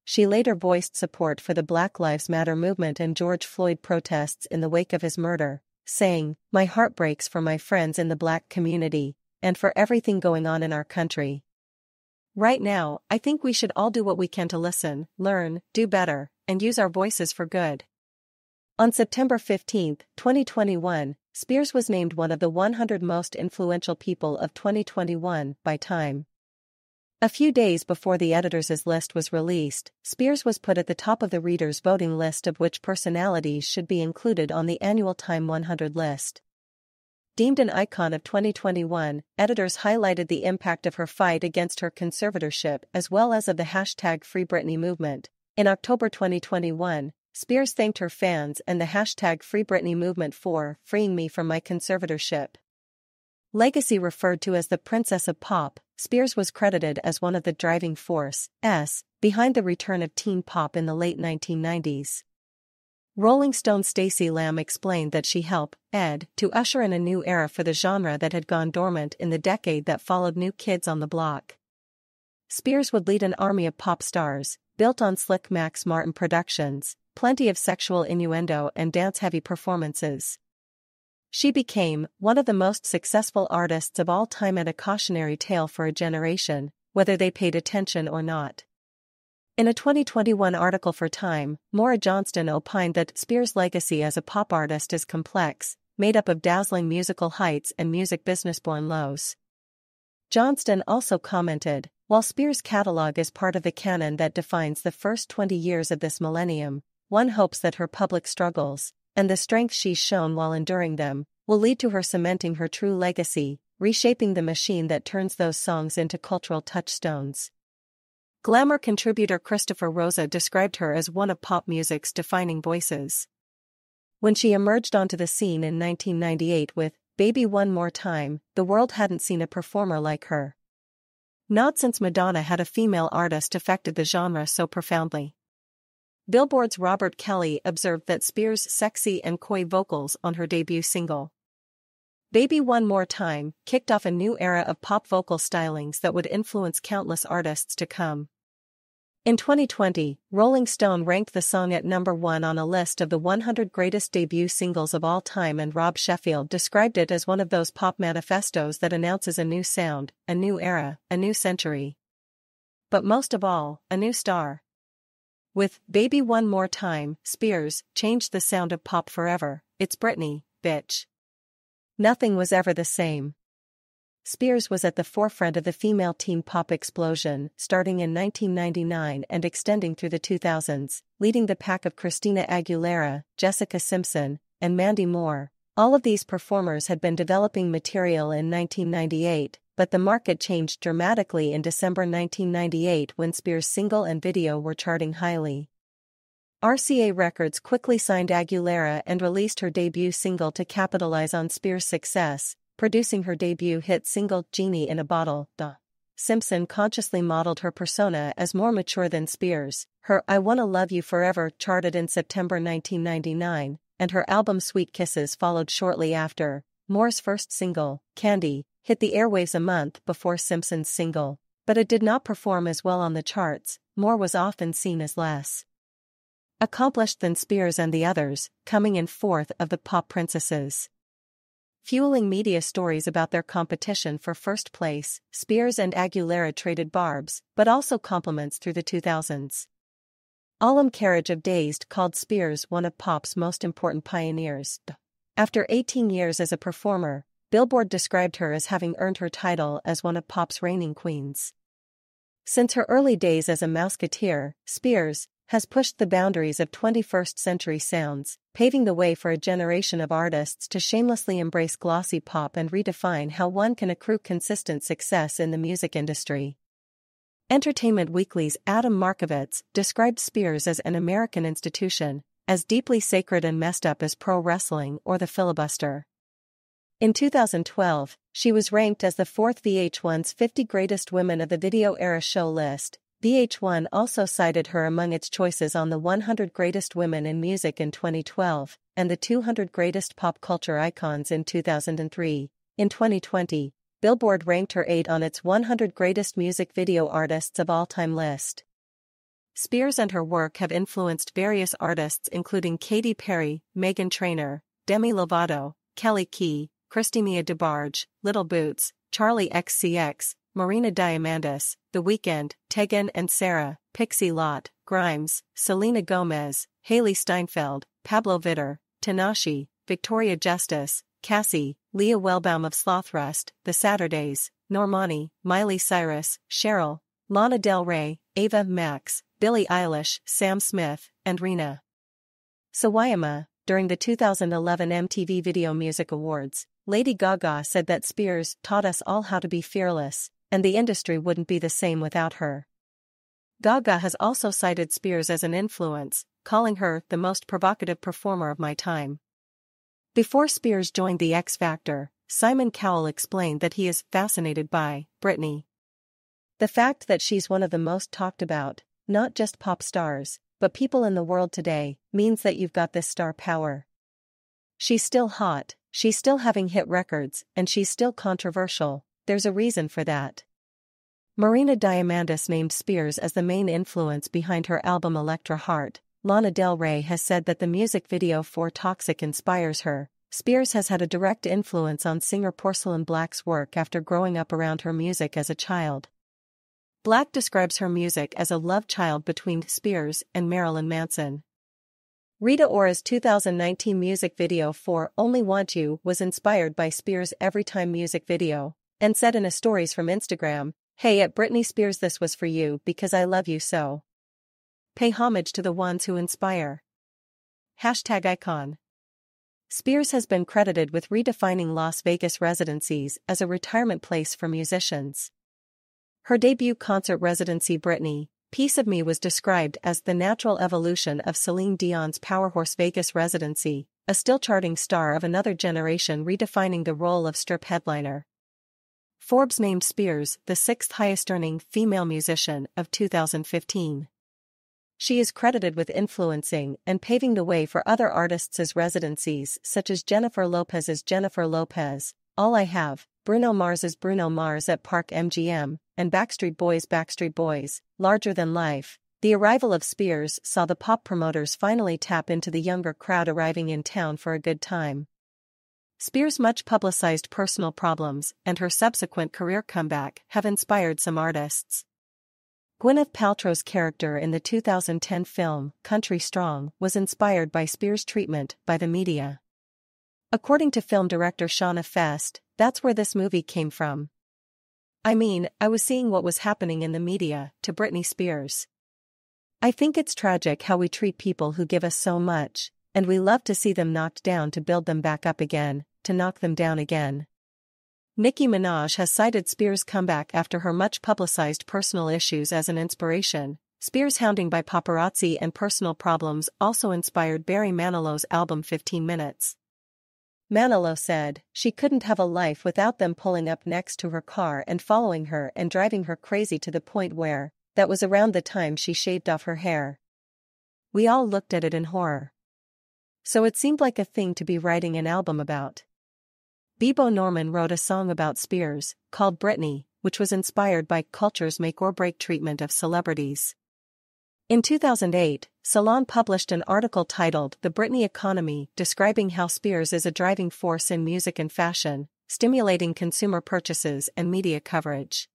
She later voiced support for the Black Lives Matter movement and George Floyd protests in the wake of his murder, saying, My heart breaks for my friends in the black community, and for everything going on in our country. Right now, I think we should all do what we can to listen, learn, do better, and use our voices for good. On September 15, 2021, Spears was named one of the 100 most influential people of 2021 by Time. A few days before the editor's list was released, Spears was put at the top of the readers' voting list of which personalities should be included on the annual Time 100 list. Deemed an icon of 2021, editors highlighted the impact of her fight against her conservatorship as well as of the hashtag Free Britney movement. In October 2021, Spears thanked her fans and the hashtag Free Britney movement for freeing me from my conservatorship. Legacy referred to as the Princess of Pop, Spears was credited as one of the driving force s behind the return of teen pop in the late 1990s. Rolling Stone Stacey Lamb explained that she helped Ed to usher in a new era for the genre that had gone dormant in the decade that followed New Kids on the Block. Spears would lead an army of pop stars, built on slick Max Martin productions, plenty of sexual innuendo and dance-heavy performances. She became one of the most successful artists of all time and a cautionary tale for a generation, whether they paid attention or not. In a 2021 article for Time, Maura Johnston opined that Spears' legacy as a pop artist is complex, made up of dazzling musical heights and music business-born lows. Johnston also commented, while Spears' catalog is part of the canon that defines the first 20 years of this millennium, one hopes that her public struggles, and the strength she's shown while enduring them, will lead to her cementing her true legacy, reshaping the machine that turns those songs into cultural touchstones. Glamour contributor Christopher Rosa described her as one of pop music's defining voices. When she emerged onto the scene in 1998 with Baby One More Time, the world hadn't seen a performer like her. Not since Madonna had a female artist affected the genre so profoundly. Billboard's Robert Kelly observed that Spears' sexy and coy vocals on her debut single, Baby One More Time, kicked off a new era of pop vocal stylings that would influence countless artists to come. In 2020, Rolling Stone ranked the song at number one on a list of the 100 greatest debut singles of all time, and Rob Sheffield described it as one of those pop manifestos that announces a new sound, a new era, a new century. But most of all, a new star. With Baby One More Time, Spears changed the sound of pop forever. It's Britney, bitch. Nothing was ever the same. Spears was at the forefront of the female teen pop explosion, starting in 1999 and extending through the 2000s, leading the pack of Christina Aguilera, Jessica Simpson, and Mandy Moore. All of these performers had been developing material in 1998, but the market changed dramatically in December 1998 when Spears' single and video were charting highly. RCA Records quickly signed Aguilera and released her debut single to capitalize on Spears' success, producing her debut hit single Genie in a Bottle. Duh. Simpson consciously modeled her persona as more mature than Spears. Her I Wanna Love You Forever charted in September 1999, and her album Sweet Kisses followed shortly after. Moore's first single, Candy, hit the airwaves a month before Simpson's single, but it did not perform as well on the charts. Moore was often seen as less accomplished than Spears and the others, coming in fourth of the pop princesses fueling media stories about their competition for first place, Spears and Aguilera traded barbs, but also compliments through the 2000s. Autumn Carriage of Dazed called Spears one of pop's most important pioneers. After 18 years as a performer, Billboard described her as having earned her title as one of pop's reigning queens. Since her early days as a Mouseketeer, Spears, has pushed the boundaries of 21st century sounds, paving the way for a generation of artists to shamelessly embrace glossy pop and redefine how one can accrue consistent success in the music industry. Entertainment Weekly's Adam Markovitz described Spears as an American institution, as deeply sacred and messed up as pro wrestling or the filibuster. In 2012, she was ranked as the fourth VH1's 50 Greatest Women of the Video Era show list, VH1 also cited her among its choices on the 100 Greatest Women in Music in 2012 and the 200 Greatest Pop Culture Icons in 2003. In 2020, Billboard ranked her 8 on its 100 Greatest Music Video Artists of All Time list. Spears and her work have influenced various artists including Katy Perry, Meghan Trainor, Demi Lovato, Kelly Key, Christina DeBarge, Little Boots, Charli XCX, Marina Diamandis, The Weeknd, Tegan and Sara, Pixie Lott, Grimes, Selena Gomez, Hailee Steinfeld, Pabllo Vittar, Tinashe, Victoria Justice, Cassie, Leah Wellbaum of Slothrust, The Saturdays, Normani, Miley Cyrus, Cheryl, Lana Del Rey, Ava Max, Billie Eilish, Sam Smith, and Rina Sawayama, during the 2011 MTV Video Music Awards, Lady Gaga said that Spears taught us all how to be fearless, and the industry wouldn't be the same without her. Gaga has also cited Spears as an influence, calling her the most provocative performer of my time. Before Spears joined the X Factor, Simon Cowell explained that he is fascinated by Britney. The fact that she's one of the most talked about, not just pop stars, but people in the world today, means that you've got this star power. She's still hot, she's still having hit records, and she's still controversial, there's a reason for that. Marina Diamandis named Spears as the main influence behind her album Electra Heart. Lana Del Rey has said that the music video for Toxic inspires her. Spears has had a direct influence on singer Porcelain Black's work after growing up around her music as a child. Black describes her music as a love child between Spears and Marilyn Manson. Rita Ora's 2019 music video for Only Want You was inspired by Spears' Everytime music video and said in a stories from Instagram, Hey at Britney Spears this was for you because I love you so. Pay homage to the ones who inspire. Hashtag icon. Spears has been credited with redefining Las Vegas residencies as a retirement place for musicians. Her debut concert residency Britney, Piece of Me was described as the natural evolution of Celine Dion's Powerhorse Vegas residency, a still charting star of another generation redefining the role of strip headliner. Forbes named Spears the sixth highest earning female musician of 2015. She is credited with influencing and paving the way for other artists' residencies such as Jennifer Lopez's Jennifer Lopez, All I Have, Bruno Mars's Bruno Mars at Park MGM, and Backstreet Boys' Backstreet Boys, Larger Than Life. The arrival of Spears saw the pop promoters finally tap into the younger crowd arriving in town for a good time. Spears' much publicized personal problems and her subsequent career comeback have inspired some artists. Gwyneth Paltrow's character in the 2010 film Country Strong was inspired by Spears' treatment by the media. According to film director Shana Feste, that's where this movie came from. I mean, I was seeing what was happening in the media to Britney Spears. I think it's tragic how we treat people who give us so much, and we love to see them knocked down to build them back up again, to knock them down again. Nicki Minaj has cited Spears' comeback after her much publicized personal issues as an inspiration. Spears' hounding by paparazzi and personal problems also inspired Barry Manilow's album 15 Minutes. Manilow said, she couldn't have a life without them pulling up next to her car and following her and driving her crazy to the point where, that was around the time she shaved off her hair. We all looked at it in horror. So it seemed like a thing to be writing an album about. Bebo Norman wrote a song about Spears, called Brittany, which was inspired by culture's make or break treatment of celebrities. In 2008, Salon published an article titled The Britney Economy, describing how Spears is a driving force in music and fashion, stimulating consumer purchases and media coverage.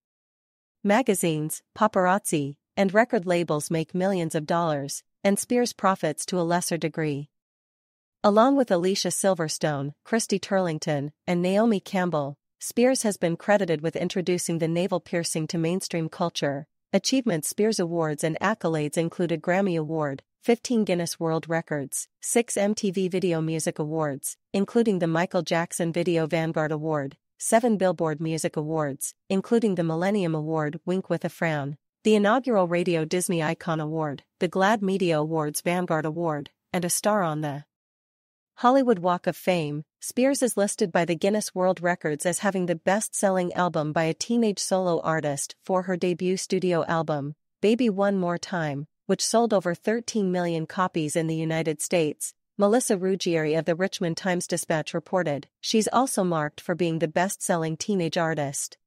Magazines, paparazzi, and record labels make millions of dollars, and Spears profits to a lesser degree. Along with Alicia Silverstone, Christy Turlington, and Naomi Campbell, Spears has been credited with introducing the navel piercing to mainstream culture. Achievement Spears Awards and accolades include a Grammy Award, 15 Guinness World Records, 6 MTV Video Music Awards, including the Michael Jackson Video Vanguard Award, seven Billboard Music Awards, including the Millennium Award Wink with a Frown, the inaugural Radio Disney Icon Award, the GLAAD Media Awards Vanguard Award, and a star on the Hollywood Walk of Fame. Spears is listed by the Guinness World Records as having the best selling album by a teenage solo artist for her debut studio album, Baby One More Time, which sold over 13 million copies in the United States, Melissa Ruggieri of the Richmond Times Dispatch reported, she's also marked for being the best-selling teenage artist.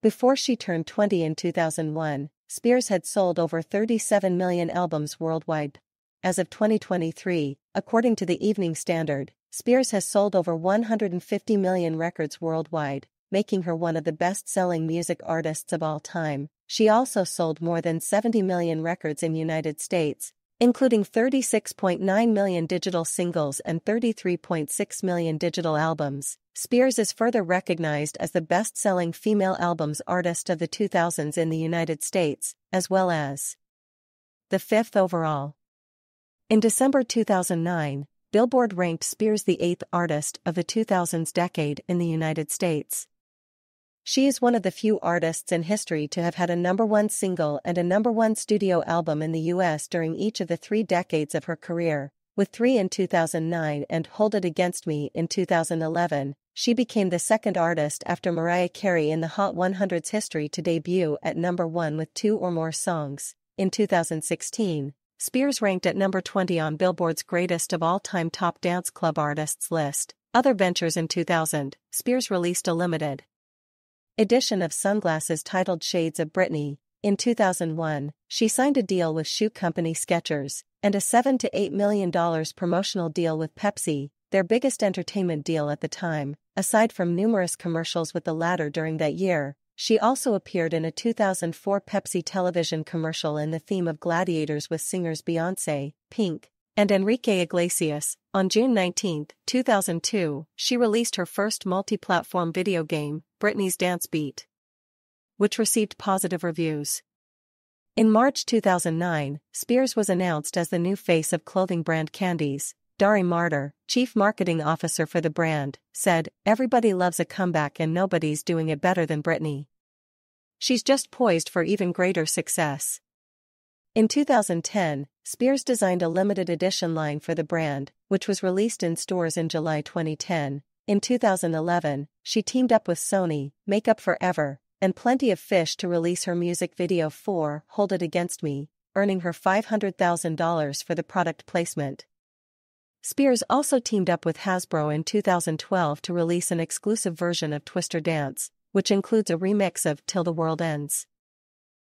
Before she turned 20 in 2001, Spears had sold over 37 million albums worldwide. As of 2023, according to the Evening Standard, Spears has sold over 150 million records worldwide, making her one of the best-selling music artists of all time. She also sold more than 70 million records in the United States, including 36.9 million digital singles and 33.6 million digital albums. Spears is further recognized as the best-selling female albums artist of the 2000s in the United States, as well as the fifth overall. In December 2009, Billboard ranked Spears the eighth artist of the 2000s decade in the United States. She is one of the few artists in history to have had a number one single and a number one studio album in the US during each of the three decades of her career, with three in 2009 and Hold It Against Me in 2011. She became the second artist after Mariah Carey in the Hot 100's history to debut at number one with two or more songs. In 2016, Spears ranked at number 20 on Billboard's Greatest of All Time Top Dance Club Artists list. Other ventures in 2000, Spears released a limited edition of sunglasses titled Shades of Britney. In 2001, she signed a deal with shoe company Skechers and a 7 to $8 million promotional deal with Pepsi, their biggest entertainment deal at the time. Aside from numerous commercials with the latter during that year, she also appeared in a 2004 Pepsi television commercial in the theme of gladiators with singers Beyonce, Pink, and Enrique Iglesias. On June 19, 2002, she released her first multi-platform video game, Britney's Dance Beat, which received positive reviews. In March 2009, Spears was announced as the new face of clothing brand Candie's. Dari Marder, chief marketing officer for the brand, said, Everybody loves a comeback and nobody's doing it better than Britney. She's just poised for even greater success. In 2010, Spears designed a limited edition line for the brand, which was released in stores in July 2010. In 2011, she teamed up with Sony, Make Up For Ever, and Plenty of Fish to release her music video for Hold It Against Me, earning her $500,000 for the product placement. Spears also teamed up with Hasbro in 2012 to release an exclusive version of Twister Dance, which includes a remix of Till the World Ends.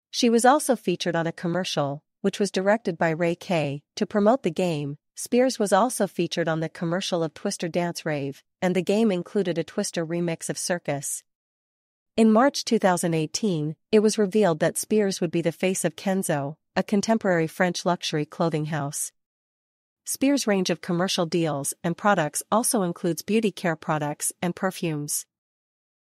She was also featured on a commercial, which was directed by Ray Kay. To promote the game, Spears was also featured on the commercial of Twister Dance Rave, and the game included a Twister remix of Circus. In March 2018, it was revealed that Spears would be the face of Kenzo, a contemporary French luxury clothing house. Spears' range of commercial deals and products also includes beauty care products and perfumes.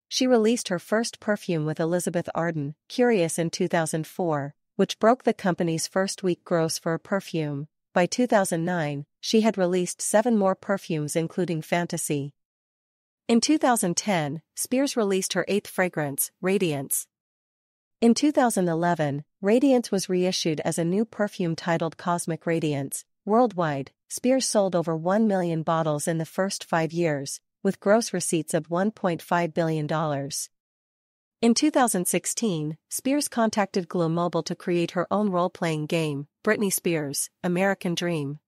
She released her first perfume with Elizabeth Arden, Curious in 2004, which broke the company's first week gross for a perfume. By 2009, she had released seven more perfumes including Fantasy. In 2010, Spears released her eighth fragrance, Radiance. In 2011, Radiance was reissued as a new perfume titled Cosmic Radiance, Worldwide, Spears sold over 1 million bottles in the first five years, with gross receipts of $1.5 billion. In 2016, Spears contacted Glu Mobile to create her own role playing game, Britney Spears American Dream.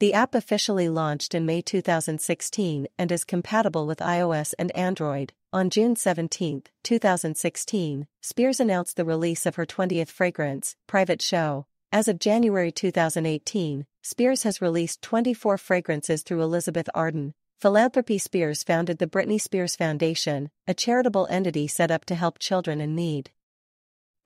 The app officially launched in May 2016 and is compatible with iOS and Android. On June 17, 2016, Spears announced the release of her 20th fragrance, Private Show, as of January 2018, Spears has released 24 fragrances through Elizabeth Arden. Philanthropy Spears founded the Britney Spears Foundation, a charitable entity set up to help children in need.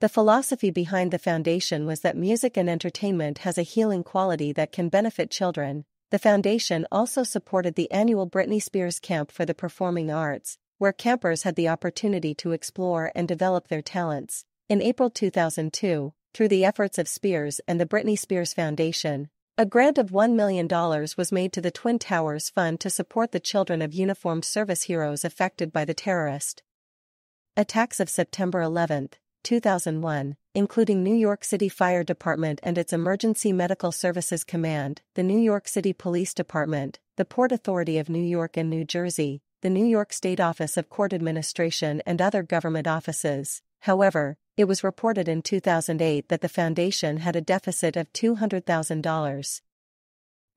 The philosophy behind the foundation was that music and entertainment has a healing quality that can benefit children. The foundation also supported the annual Britney Spears Camp for the Performing Arts, where campers had the opportunity to explore and develop their talents. In April 2002, through the efforts of Spears and the Britney Spears Foundation, a grant of $1 million was made to the Twin Towers Fund to support the children of uniformed service heroes affected by the terrorist attacks of September 11, 2001, including New York City Fire Department and its Emergency Medical Services Command, the New York City Police Department, the Port Authority of New York and New Jersey, the New York State Office of Court Administration and other government offices. However, it was reported in 2008 that the foundation had a deficit of $200,000.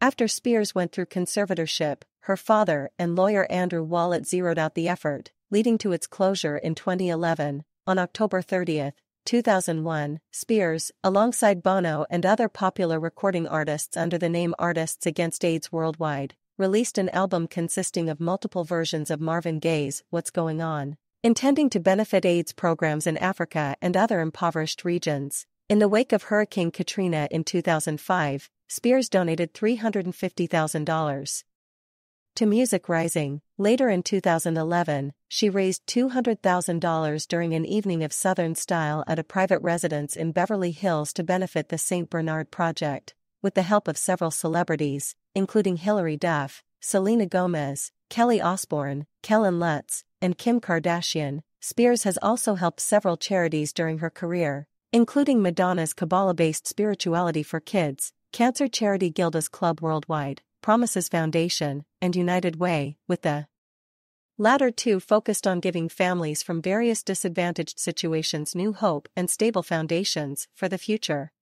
After Spears went through conservatorship, her father and lawyer Andrew Wallet zeroed out the effort, leading to its closure in 2011. On October 30, 2001, Spears, alongside Bono and other popular recording artists under the name Artists Against AIDS Worldwide, released an album consisting of multiple versions of Marvin Gaye's What's Going On intending to benefit AIDS programs in Africa and other impoverished regions. In the wake of Hurricane Katrina in 2005, Spears donated $350,000 to Music Rising. Later in 2011, she raised $200,000 during an evening of Southern style at a private residence in Beverly Hills to benefit the St. Bernard Project, with the help of several celebrities, including Hilary Duff, Selena Gomez, Kelly Osbourne, Kellen Lutz, and Kim Kardashian, Spears has also helped several charities during her career, including Madonna's Kabbalah-based Spirituality for Kids, Cancer Charity Gilda's Club Worldwide, Promises Foundation, and United Way, with the latter two focused on giving families from various disadvantaged situations new hope and stable foundations for the future.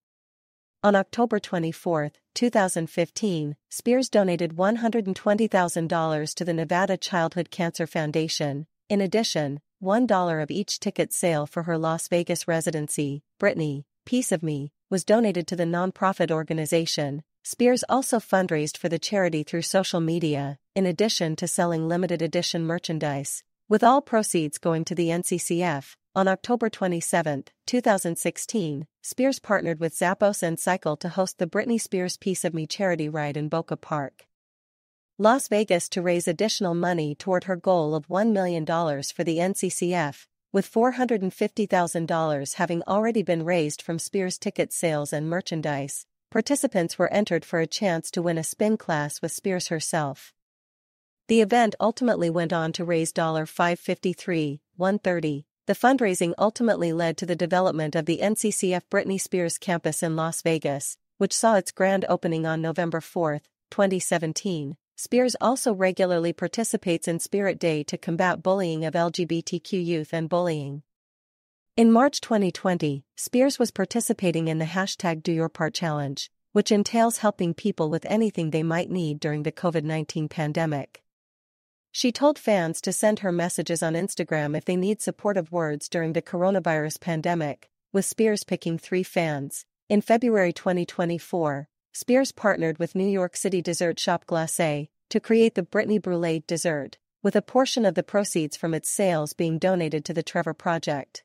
On October 24, 2015, Spears donated $120,000 to the Nevada Childhood Cancer Foundation. In addition, $1 of each ticket sale for her Las Vegas residency, Britney, Piece of Me, was donated to the nonprofit organization. Spears also fundraised for the charity through social media, in addition to selling limited edition merchandise, with all proceeds going to the NCCF. On October 27, 2016, Spears partnered with Zappos and Cycle to host the Britney Spears Piece of Me charity ride in Boca Park, Las Vegas to raise additional money toward her goal of $1 million for the NCCF, with $450,000 having already been raised from Spears ticket sales and merchandise. Participants were entered for a chance to win a spin class with Spears herself. The event ultimately went on to raise $553, 130 the fundraising ultimately led to the development of the NCCF Britney Spears campus in Las Vegas, which saw its grand opening on November 4, 2017. Spears also regularly participates in Spirit Day to combat bullying of LGBTQ youth and bullying. In March 2020, Spears was participating in the hashtag Do Your Part challenge, which entails helping people with anything they might need during the COVID 19 pandemic. She told fans to send her messages on Instagram if they need supportive words during the coronavirus pandemic, with Spears picking three fans In February 2024, Spears partnered with New York City dessert shop Glacé to create the Britney Brûlée dessert, with a portion of the proceeds from its sales being donated to the Trevor Project.